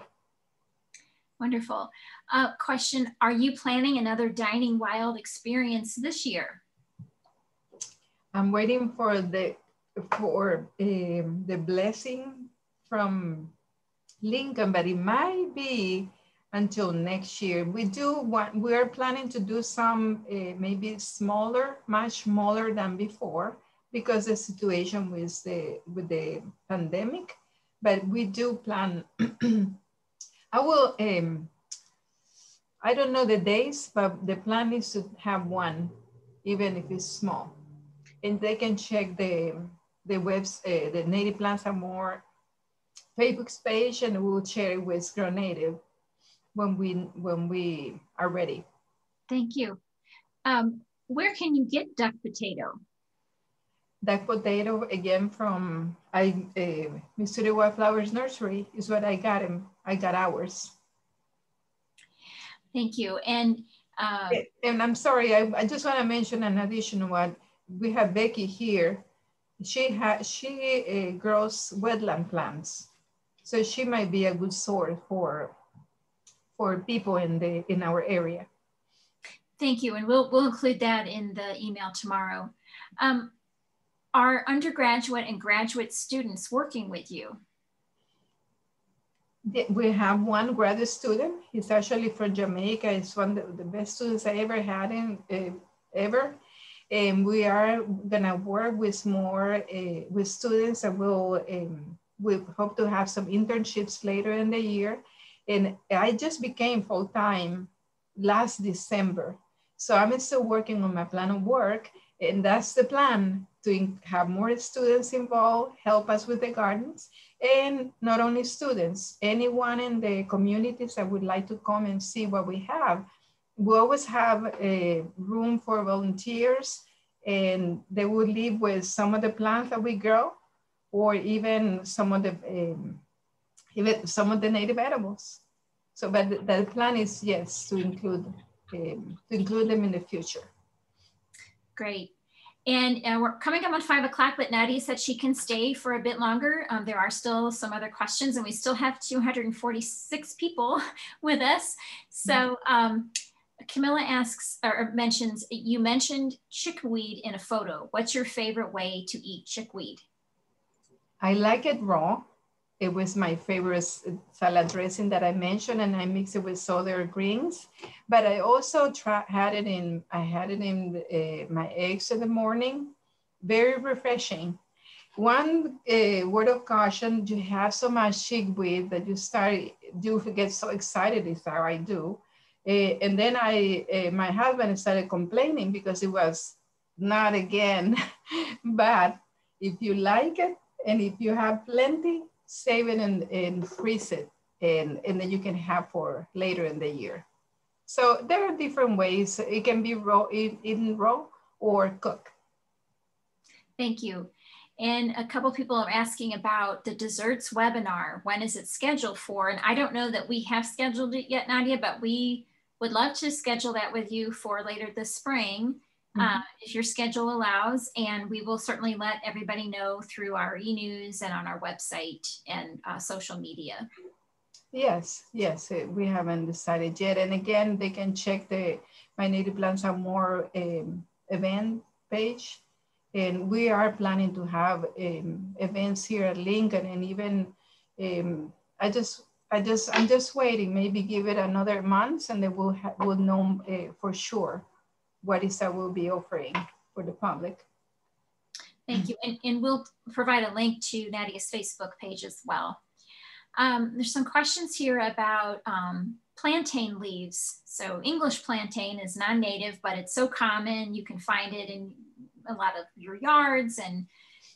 S3: Wonderful. Uh, question, are you planning another Dining Wild experience this year?
S2: I'm waiting for the for um, the blessing from Lincoln, but it might be until next year. We do want, we are planning to do some uh, maybe smaller, much smaller than before because the situation with the, with the pandemic, but we do plan, I will, um, I don't know the days, but the plan is to have one, even if it's small. And they can check the, the webs, uh, the Native Plants and More Facebook page and we'll share it with Grow Native when we when we are ready.
S3: Thank you. Um, where can you get duck potato?
S2: Duck potato again from I uh, Missouri Wildflowers Nursery is what I got him. I got ours.
S3: Thank you. And uh,
S2: and I'm sorry, I, I just want to mention an additional one. We have Becky here. She has she uh, grows wetland plants. So she might be a good source for, for people in, the, in our area.
S3: Thank you, and we'll, we'll include that in the email tomorrow. Um, are undergraduate and graduate students working with you?
S2: We have one graduate student. He's actually from Jamaica. He's one of the best students I ever had in uh, ever. And we are gonna work with more uh, with students that will um, we hope to have some internships later in the year. And I just became full-time last December. So I'm still working on my plan of work. And that's the plan to have more students involved, help us with the gardens, and not only students, anyone in the communities that would like to come and see what we have. We always have a room for volunteers and they will live with some of the plants that we grow or even some of the um, even some of the native edibles. So, but the, the plan is yes to include um, to include them in the future.
S3: Great. And uh, we're coming up on five o'clock, but Nadia said she can stay for a bit longer. Um, there are still some other questions and we still have 246 people with us. So um, Camilla asks or mentions, you mentioned chickweed in a photo. What's your favorite way to eat chickweed?
S2: I like it raw. It was my favorite salad dressing that I mentioned, and I mix it with other greens. But I also try, had it in. I had it in uh, my eggs in the morning. Very refreshing. One uh, word of caution: you have so much chickweed that you start you get so excited. Is how I do. Uh, and then I, my husband started complaining because it was not again. but if you like it, and if you have plenty, save it and, and freeze it. And, and then you can have for later in the year. So there are different ways. It can be raw, eaten raw or cook.
S3: Thank you. And a couple people are asking about the desserts webinar. When is it scheduled for? And I don't know that we have scheduled it yet, Nadia, but we would love to schedule that with you for later this spring mm-hmm. uh, if your schedule allows. And we will certainly let everybody know through our e-news and on our website and uh, social media.
S2: Yes, yes, uh, we haven't decided yet. And again, they can check the My Native Plants and More um, event page. And we are planning to have um, events here at Lincoln and even, um, I just, I just, I'm just waiting, maybe give it another month and then we'll, we'll know uh, for sure what is that we'll be offering for the public.
S3: Thank you. And, and we'll provide a link to Nadia's Facebook page as well. Um, there's some questions here about um, plantain leaves. So English plantain is non-native, but it's so common. You can find it in a lot of your yards and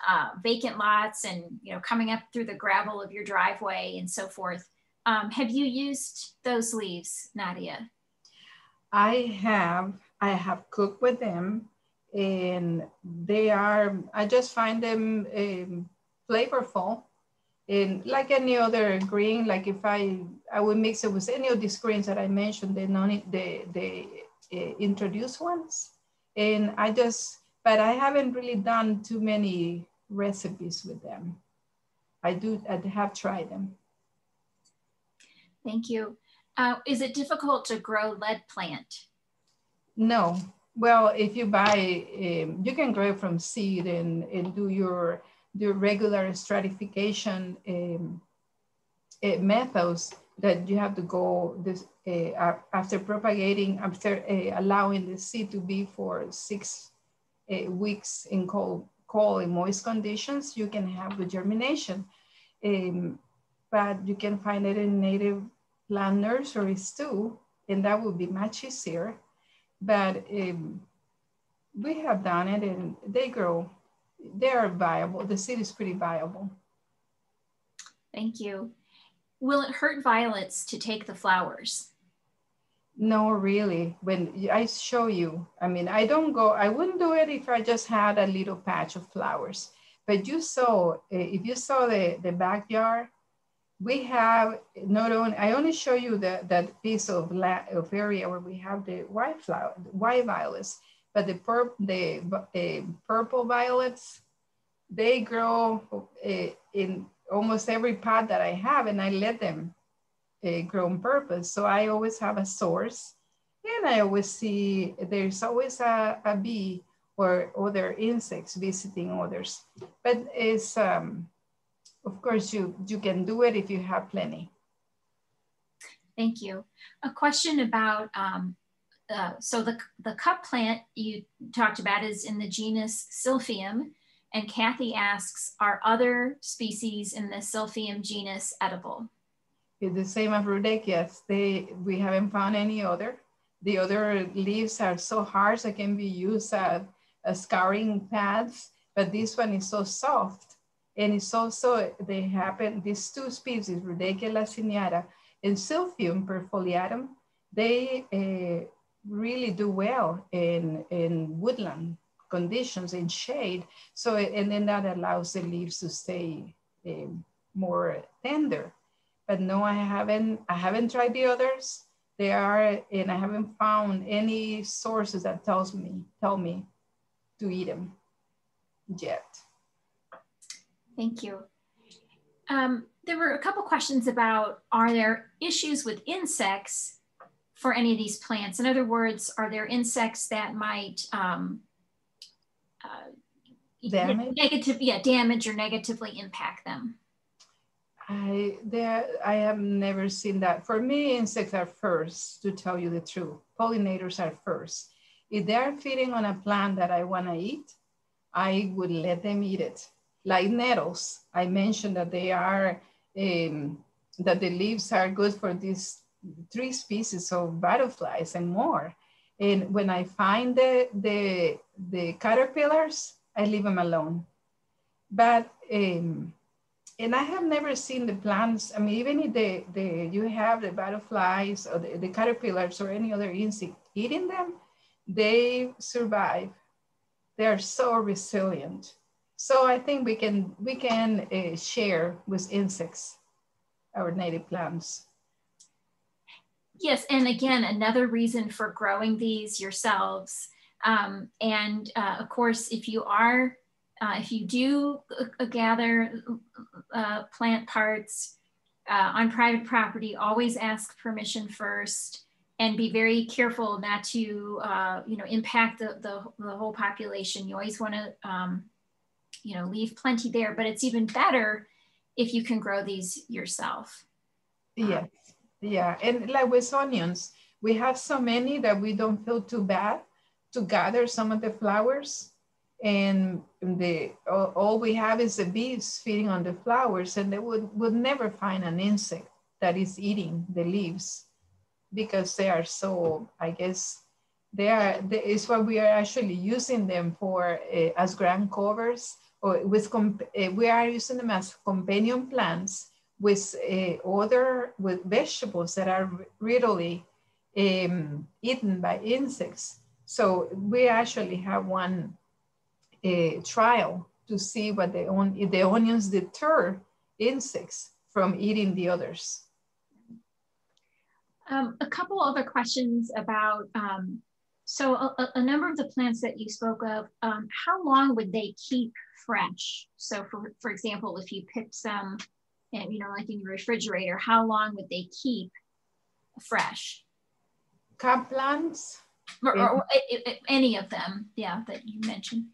S3: uh, vacant lots and, you know, coming up through the gravel of your driveway and so forth. Um, have you used those leaves, Nadia?
S2: I have. I have cooked with them and they are, I just find them um, flavorful. And like any other green, like if I, I would mix it with any of these greens that I mentioned, the, non, the, the uh, introduced ones. And I just, but I haven't really done too many recipes with them. I do, I have tried them.
S3: Thank you. Uh, is it difficult to grow lead plant?
S2: No. Well, if you buy, um, you can grow from seed and, and do your, your regular stratification um, uh, methods that you have to go this uh, after propagating, after uh, allowing the seed to be for six uh, weeks in cold, cold and moist conditions, you can have the germination. Um, but you can find it in native plant nurseries too, and that would be much easier. But um, we have done it and they grow, they are viable. The seed is pretty viable.
S3: Thank you. Will it hurt violets to take the flowers?
S2: No, really. When I show you, I mean, I don't go, I wouldn't do it if I just had a little patch of flowers. But you saw, eh, if you saw the, the backyard, we have not only, I only show you the, that piece of, la, of area where we have the white flower, white violets, but the, pur the uh, purple violets, they grow uh, in almost every pot that I have and I let them uh, grow on purpose. So I always have a source and I always see there's always a, a bee or other insects visiting others. But it's, um, of course, you, you can do it if you have plenty.
S3: Thank you. A question about, um, uh, so the, the cup plant you talked about is in the genus Silphium. And Kathy asks, are other species in the Silphium genus edible?
S2: It's the same as Rudbeckias. They, we haven't found any other. The other leaves are so harsh that can be used as, as scouring pads, but this one is so soft. And it's also, they happen, these two species, Rudbeckia laciniata and Silphium perfoliatum, they uh, really do well in, in woodland conditions in shade. So, and then that allows the leaves to stay um, more tender. But no, I haven't, I haven't tried the others. They are, and I haven't found any sources that tells me, tell me to eat them yet.
S3: Thank you. Um, there were a couple questions about, are there issues with insects for any of these plants? In other words, are there insects that might um, uh,
S2: damage?
S3: Negative, yeah, damage or negatively impact them.
S2: I there I have never seen that. For me, insects are first, to tell you the truth. Pollinators are first. If they're feeding on a plant that I want to eat, I would let them eat it. Like nettles, I mentioned that they are um, that the leaves are good for these three species of butterflies and more. And when I find the, the, the caterpillars, I leave them alone. But, um, and I have never seen the plants, I mean, even if the, the, you have the butterflies or the, the caterpillars or any other insect eating them, they survive. They are so resilient. So I think we can, we can uh, share with insects, our native plants.
S3: Yes, and again, another reason for growing these yourselves. Um, and uh, of course, if you are, uh, if you do uh, gather uh, plant parts uh, on private property, always ask permission first and be very careful not to, uh, you know, impact the, the, the, whole population. You always want to, um, you know, leave plenty there, but it's even better if you can grow these yourself.
S2: Yes. Yeah, and like with onions, we have so many that we don't feel too bad to gather some of the flowers. And the all, we have is the bees feeding on the flowers, and they would, would never find an insect that is eating the leaves because they are so, I guess, they are, It's what we are actually using them for uh, as ground covers with, uh, we are using them as companion plants with uh, other with vegetables that are readily um, eaten by insects. So we actually have one uh, trial to see what the, on, if the onions deter insects from eating the others.
S3: Um, a couple other questions about, um, so a, a, number of the plants that you spoke of, um, how long would they keep fresh? So for, for example, if you picked some and you know, like in your refrigerator, how long would they keep fresh?
S2: Cup plants?
S3: Or, or, or any of them, yeah, that you mentioned.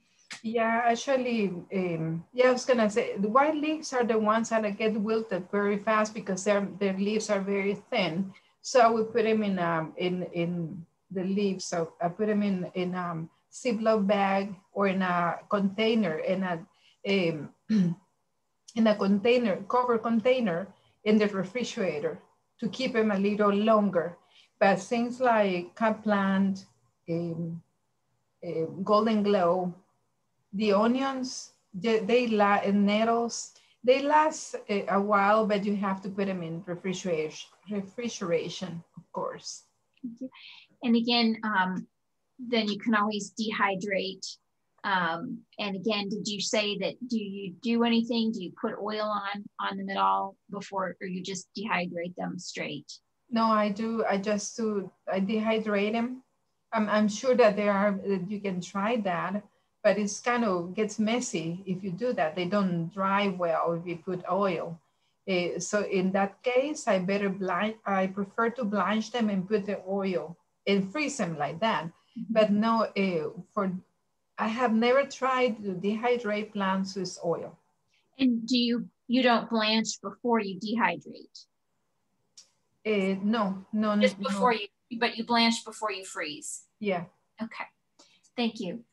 S2: Yeah, actually, um, yeah, I was gonna say the white leaves are the ones that get wilted very fast because their their leaves are very thin. So we put them in um in in the leaves. So I put them in in um Ziploc bag or in a container in a um, in a container cover container in the refrigerator to keep them a little longer. But things like cup plant, um, golden glow, the onions, they, they last, nettles, they last a, a, while, but you have to put them in refrigeration, refrigeration of course.
S3: And again, um, then you can always dehydrate. Um, and again, did you say that, do you do anything? Do you put oil on, on them at all before, or you just dehydrate them straight?
S2: No, I do. I just do, I dehydrate them. I'm, I'm sure that there are, that you can try that but it's kind of gets messy if you do that. They don't dry well if you put oil. Uh, so in that case, I better blind, I prefer to blanch them and put the oil and freeze them like that. Mm-hmm. But no, uh, for I have never tried to dehydrate plants with oil.
S3: And do you, you don't blanch before you dehydrate?
S2: Uh, no, no.
S3: Just before no. you, but you blanch before you freeze?
S2: Yeah.
S3: Okay, thank you.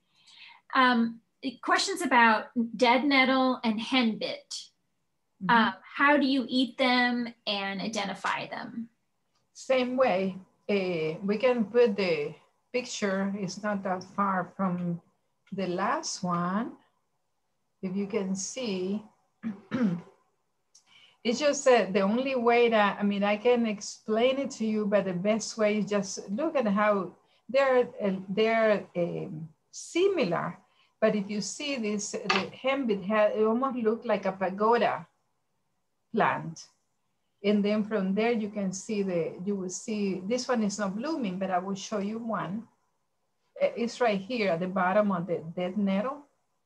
S3: Um, questions about dead nettle and henbit. Mm -hmm. how do you eat them and identify them?
S2: Same way. Uh, we can put the picture, it's not that far from the last one. If you can see, it's just uh, the only way that, I mean, I can explain it to you, but the best way is just look at how they're, uh, they're um, similar but if you see this, the henbit had, it almost looked like a pagoda plant. And then from there, you can see the, you will see, this one is not blooming, but I will show you one. Uh, it's right here at the bottom of the dead nettle.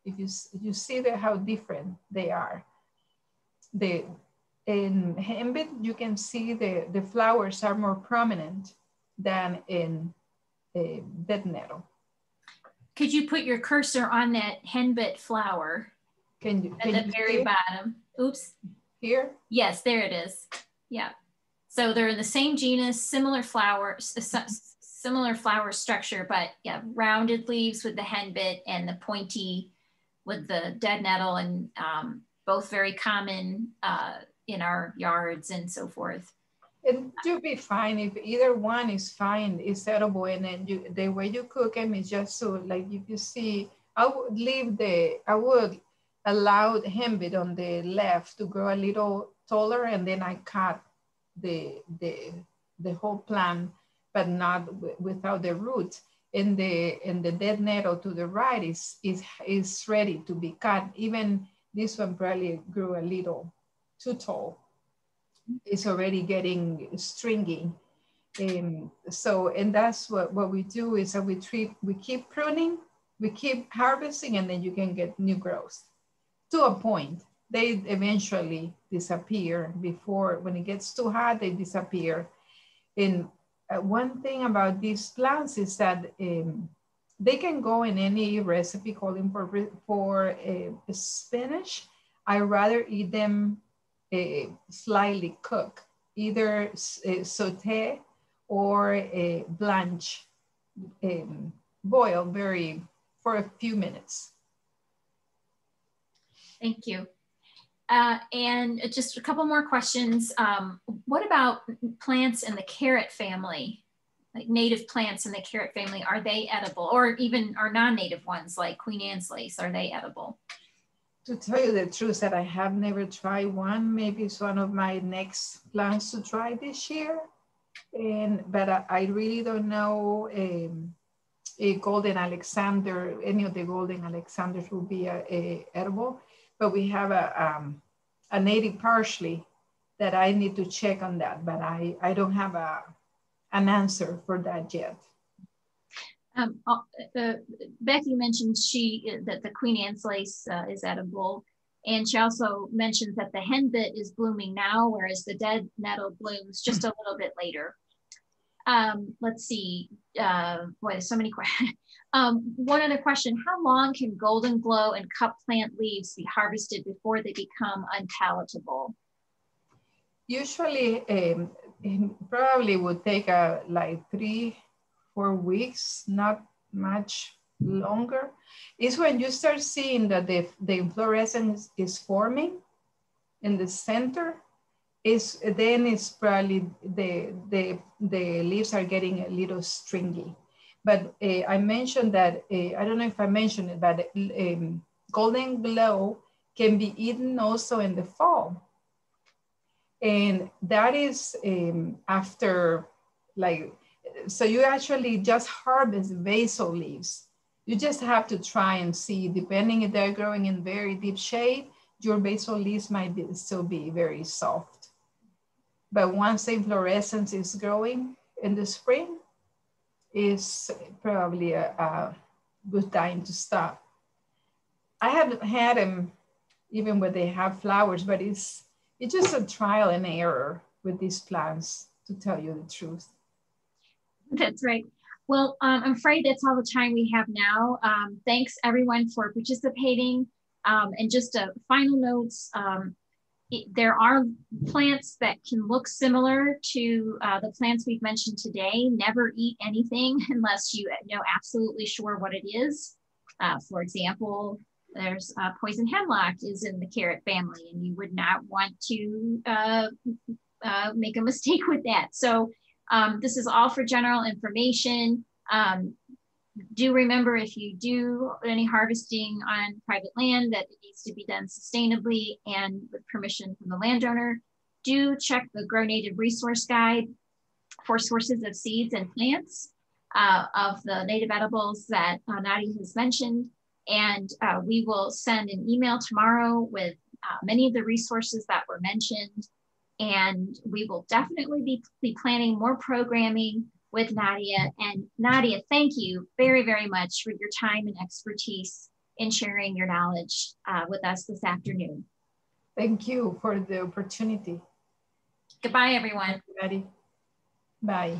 S2: If you, you see the, how different they are. The, in henbit, you can see the, the flowers are more prominent than in a dead nettle.
S3: Could you put your cursor on that henbit flower?
S2: Can you? Can
S3: at the very bottom. Oops.
S2: Here?
S3: Yes, there it is. Yeah. So they're in the same genus, similar flowers, similar flower structure, but yeah, rounded leaves with the henbit and the pointy with the dead nettle and um, both very common uh, in our yards and so forth.
S2: It would be fine if either one is fine, it's edible, and then you, the way you cook them is just so like if you see, I would leave the, I would allow the henbit on the left to grow a little taller, and then I cut the the the whole plant, but not without the roots. And the and the dead nettle to the right is is is ready to be cut. Even this one probably grew a little too tall It's already getting stringy. Um, so, and that's what, what we do is that we treat, we keep pruning, we keep harvesting, and then you can get new growth to a point. They eventually disappear before, when it gets too hot, they disappear. And uh, one thing about these plants is that um, they can go in any recipe calling for, for uh, spinach. I rather eat them uh, slightly cooked, either uh, saute or uh, blanch, um, boil very for a few minutes.
S3: Thank you. Uh, and just a couple more questions. Um, what about plants in the carrot family? Like native plants in the carrot family, are they edible? Or even our non-native ones like Queen Anne's lace, are they edible?
S2: to tell you the truth that I have never tried one. Maybe it's one of my next plans to try this year. And but I, I really don't know um, a golden Alexander, any of the golden Alexanders will be a, a edible, but we have a, um, a native parsley that I need to check on that, but I, I don't have a, an answer for that yet.
S3: Um, uh, uh, Becky mentioned she that the Queen Anne's lace uh, is edible, and she also mentions that the henbit is blooming now, whereas the dead nettle blooms just a little bit later. Um, let's see. uh, boy, so many questions. Um, one other question, how long can golden glow and cup plant leaves be harvested before they become unpalatable?
S2: Usually, um, probably would take a, like three, four weeks, not much longer. Is when you start seeing that the, the inflorescence is forming in the center is then it's probably the, the, the leaves are getting a little stringy. But uh, I mentioned that, uh, I don't know if I mentioned it, but um, golden glow can be eaten also in the fall. And that is um, after like, so you actually just harvest basal leaves. You just have to try and see, depending if they're growing in very deep shade, your basal leaves might be, still be very soft. But once the inflorescence is growing in the spring, is probably a, a good time to stop. I haven't had them even when they have flowers, but it's it's just a trial and error with these plants, to tell you the truth.
S3: That's right. Well, um, I'm afraid that's all the time we have now. Um, thanks everyone for participating. Um, and just a final notes, um, there are plants that can look similar to uh, the plants we've mentioned today. Never eat anything unless you know absolutely sure what it is. Uh, for example, there's uh, poison hemlock is in the carrot family, and you would not want to uh, uh, make a mistake with that. So um, this is all for general information. Um, do remember if you do any harvesting on private land that it needs to be done sustainably and with permission from the landowner. Do check the Grow Native Resource Guide for sources of seeds and plants uh, of the native edibles that uh, Nadia has mentioned. And uh, we will send an email tomorrow with uh, many of the resources that were mentioned. And we will definitely be, be planning more programming with Nadia. And Nadia, thank you very, very much for your time and expertise in sharing your knowledge uh, with us this afternoon.
S2: Thank you for the opportunity.
S3: Goodbye, everyone.
S2: Everybody. Bye.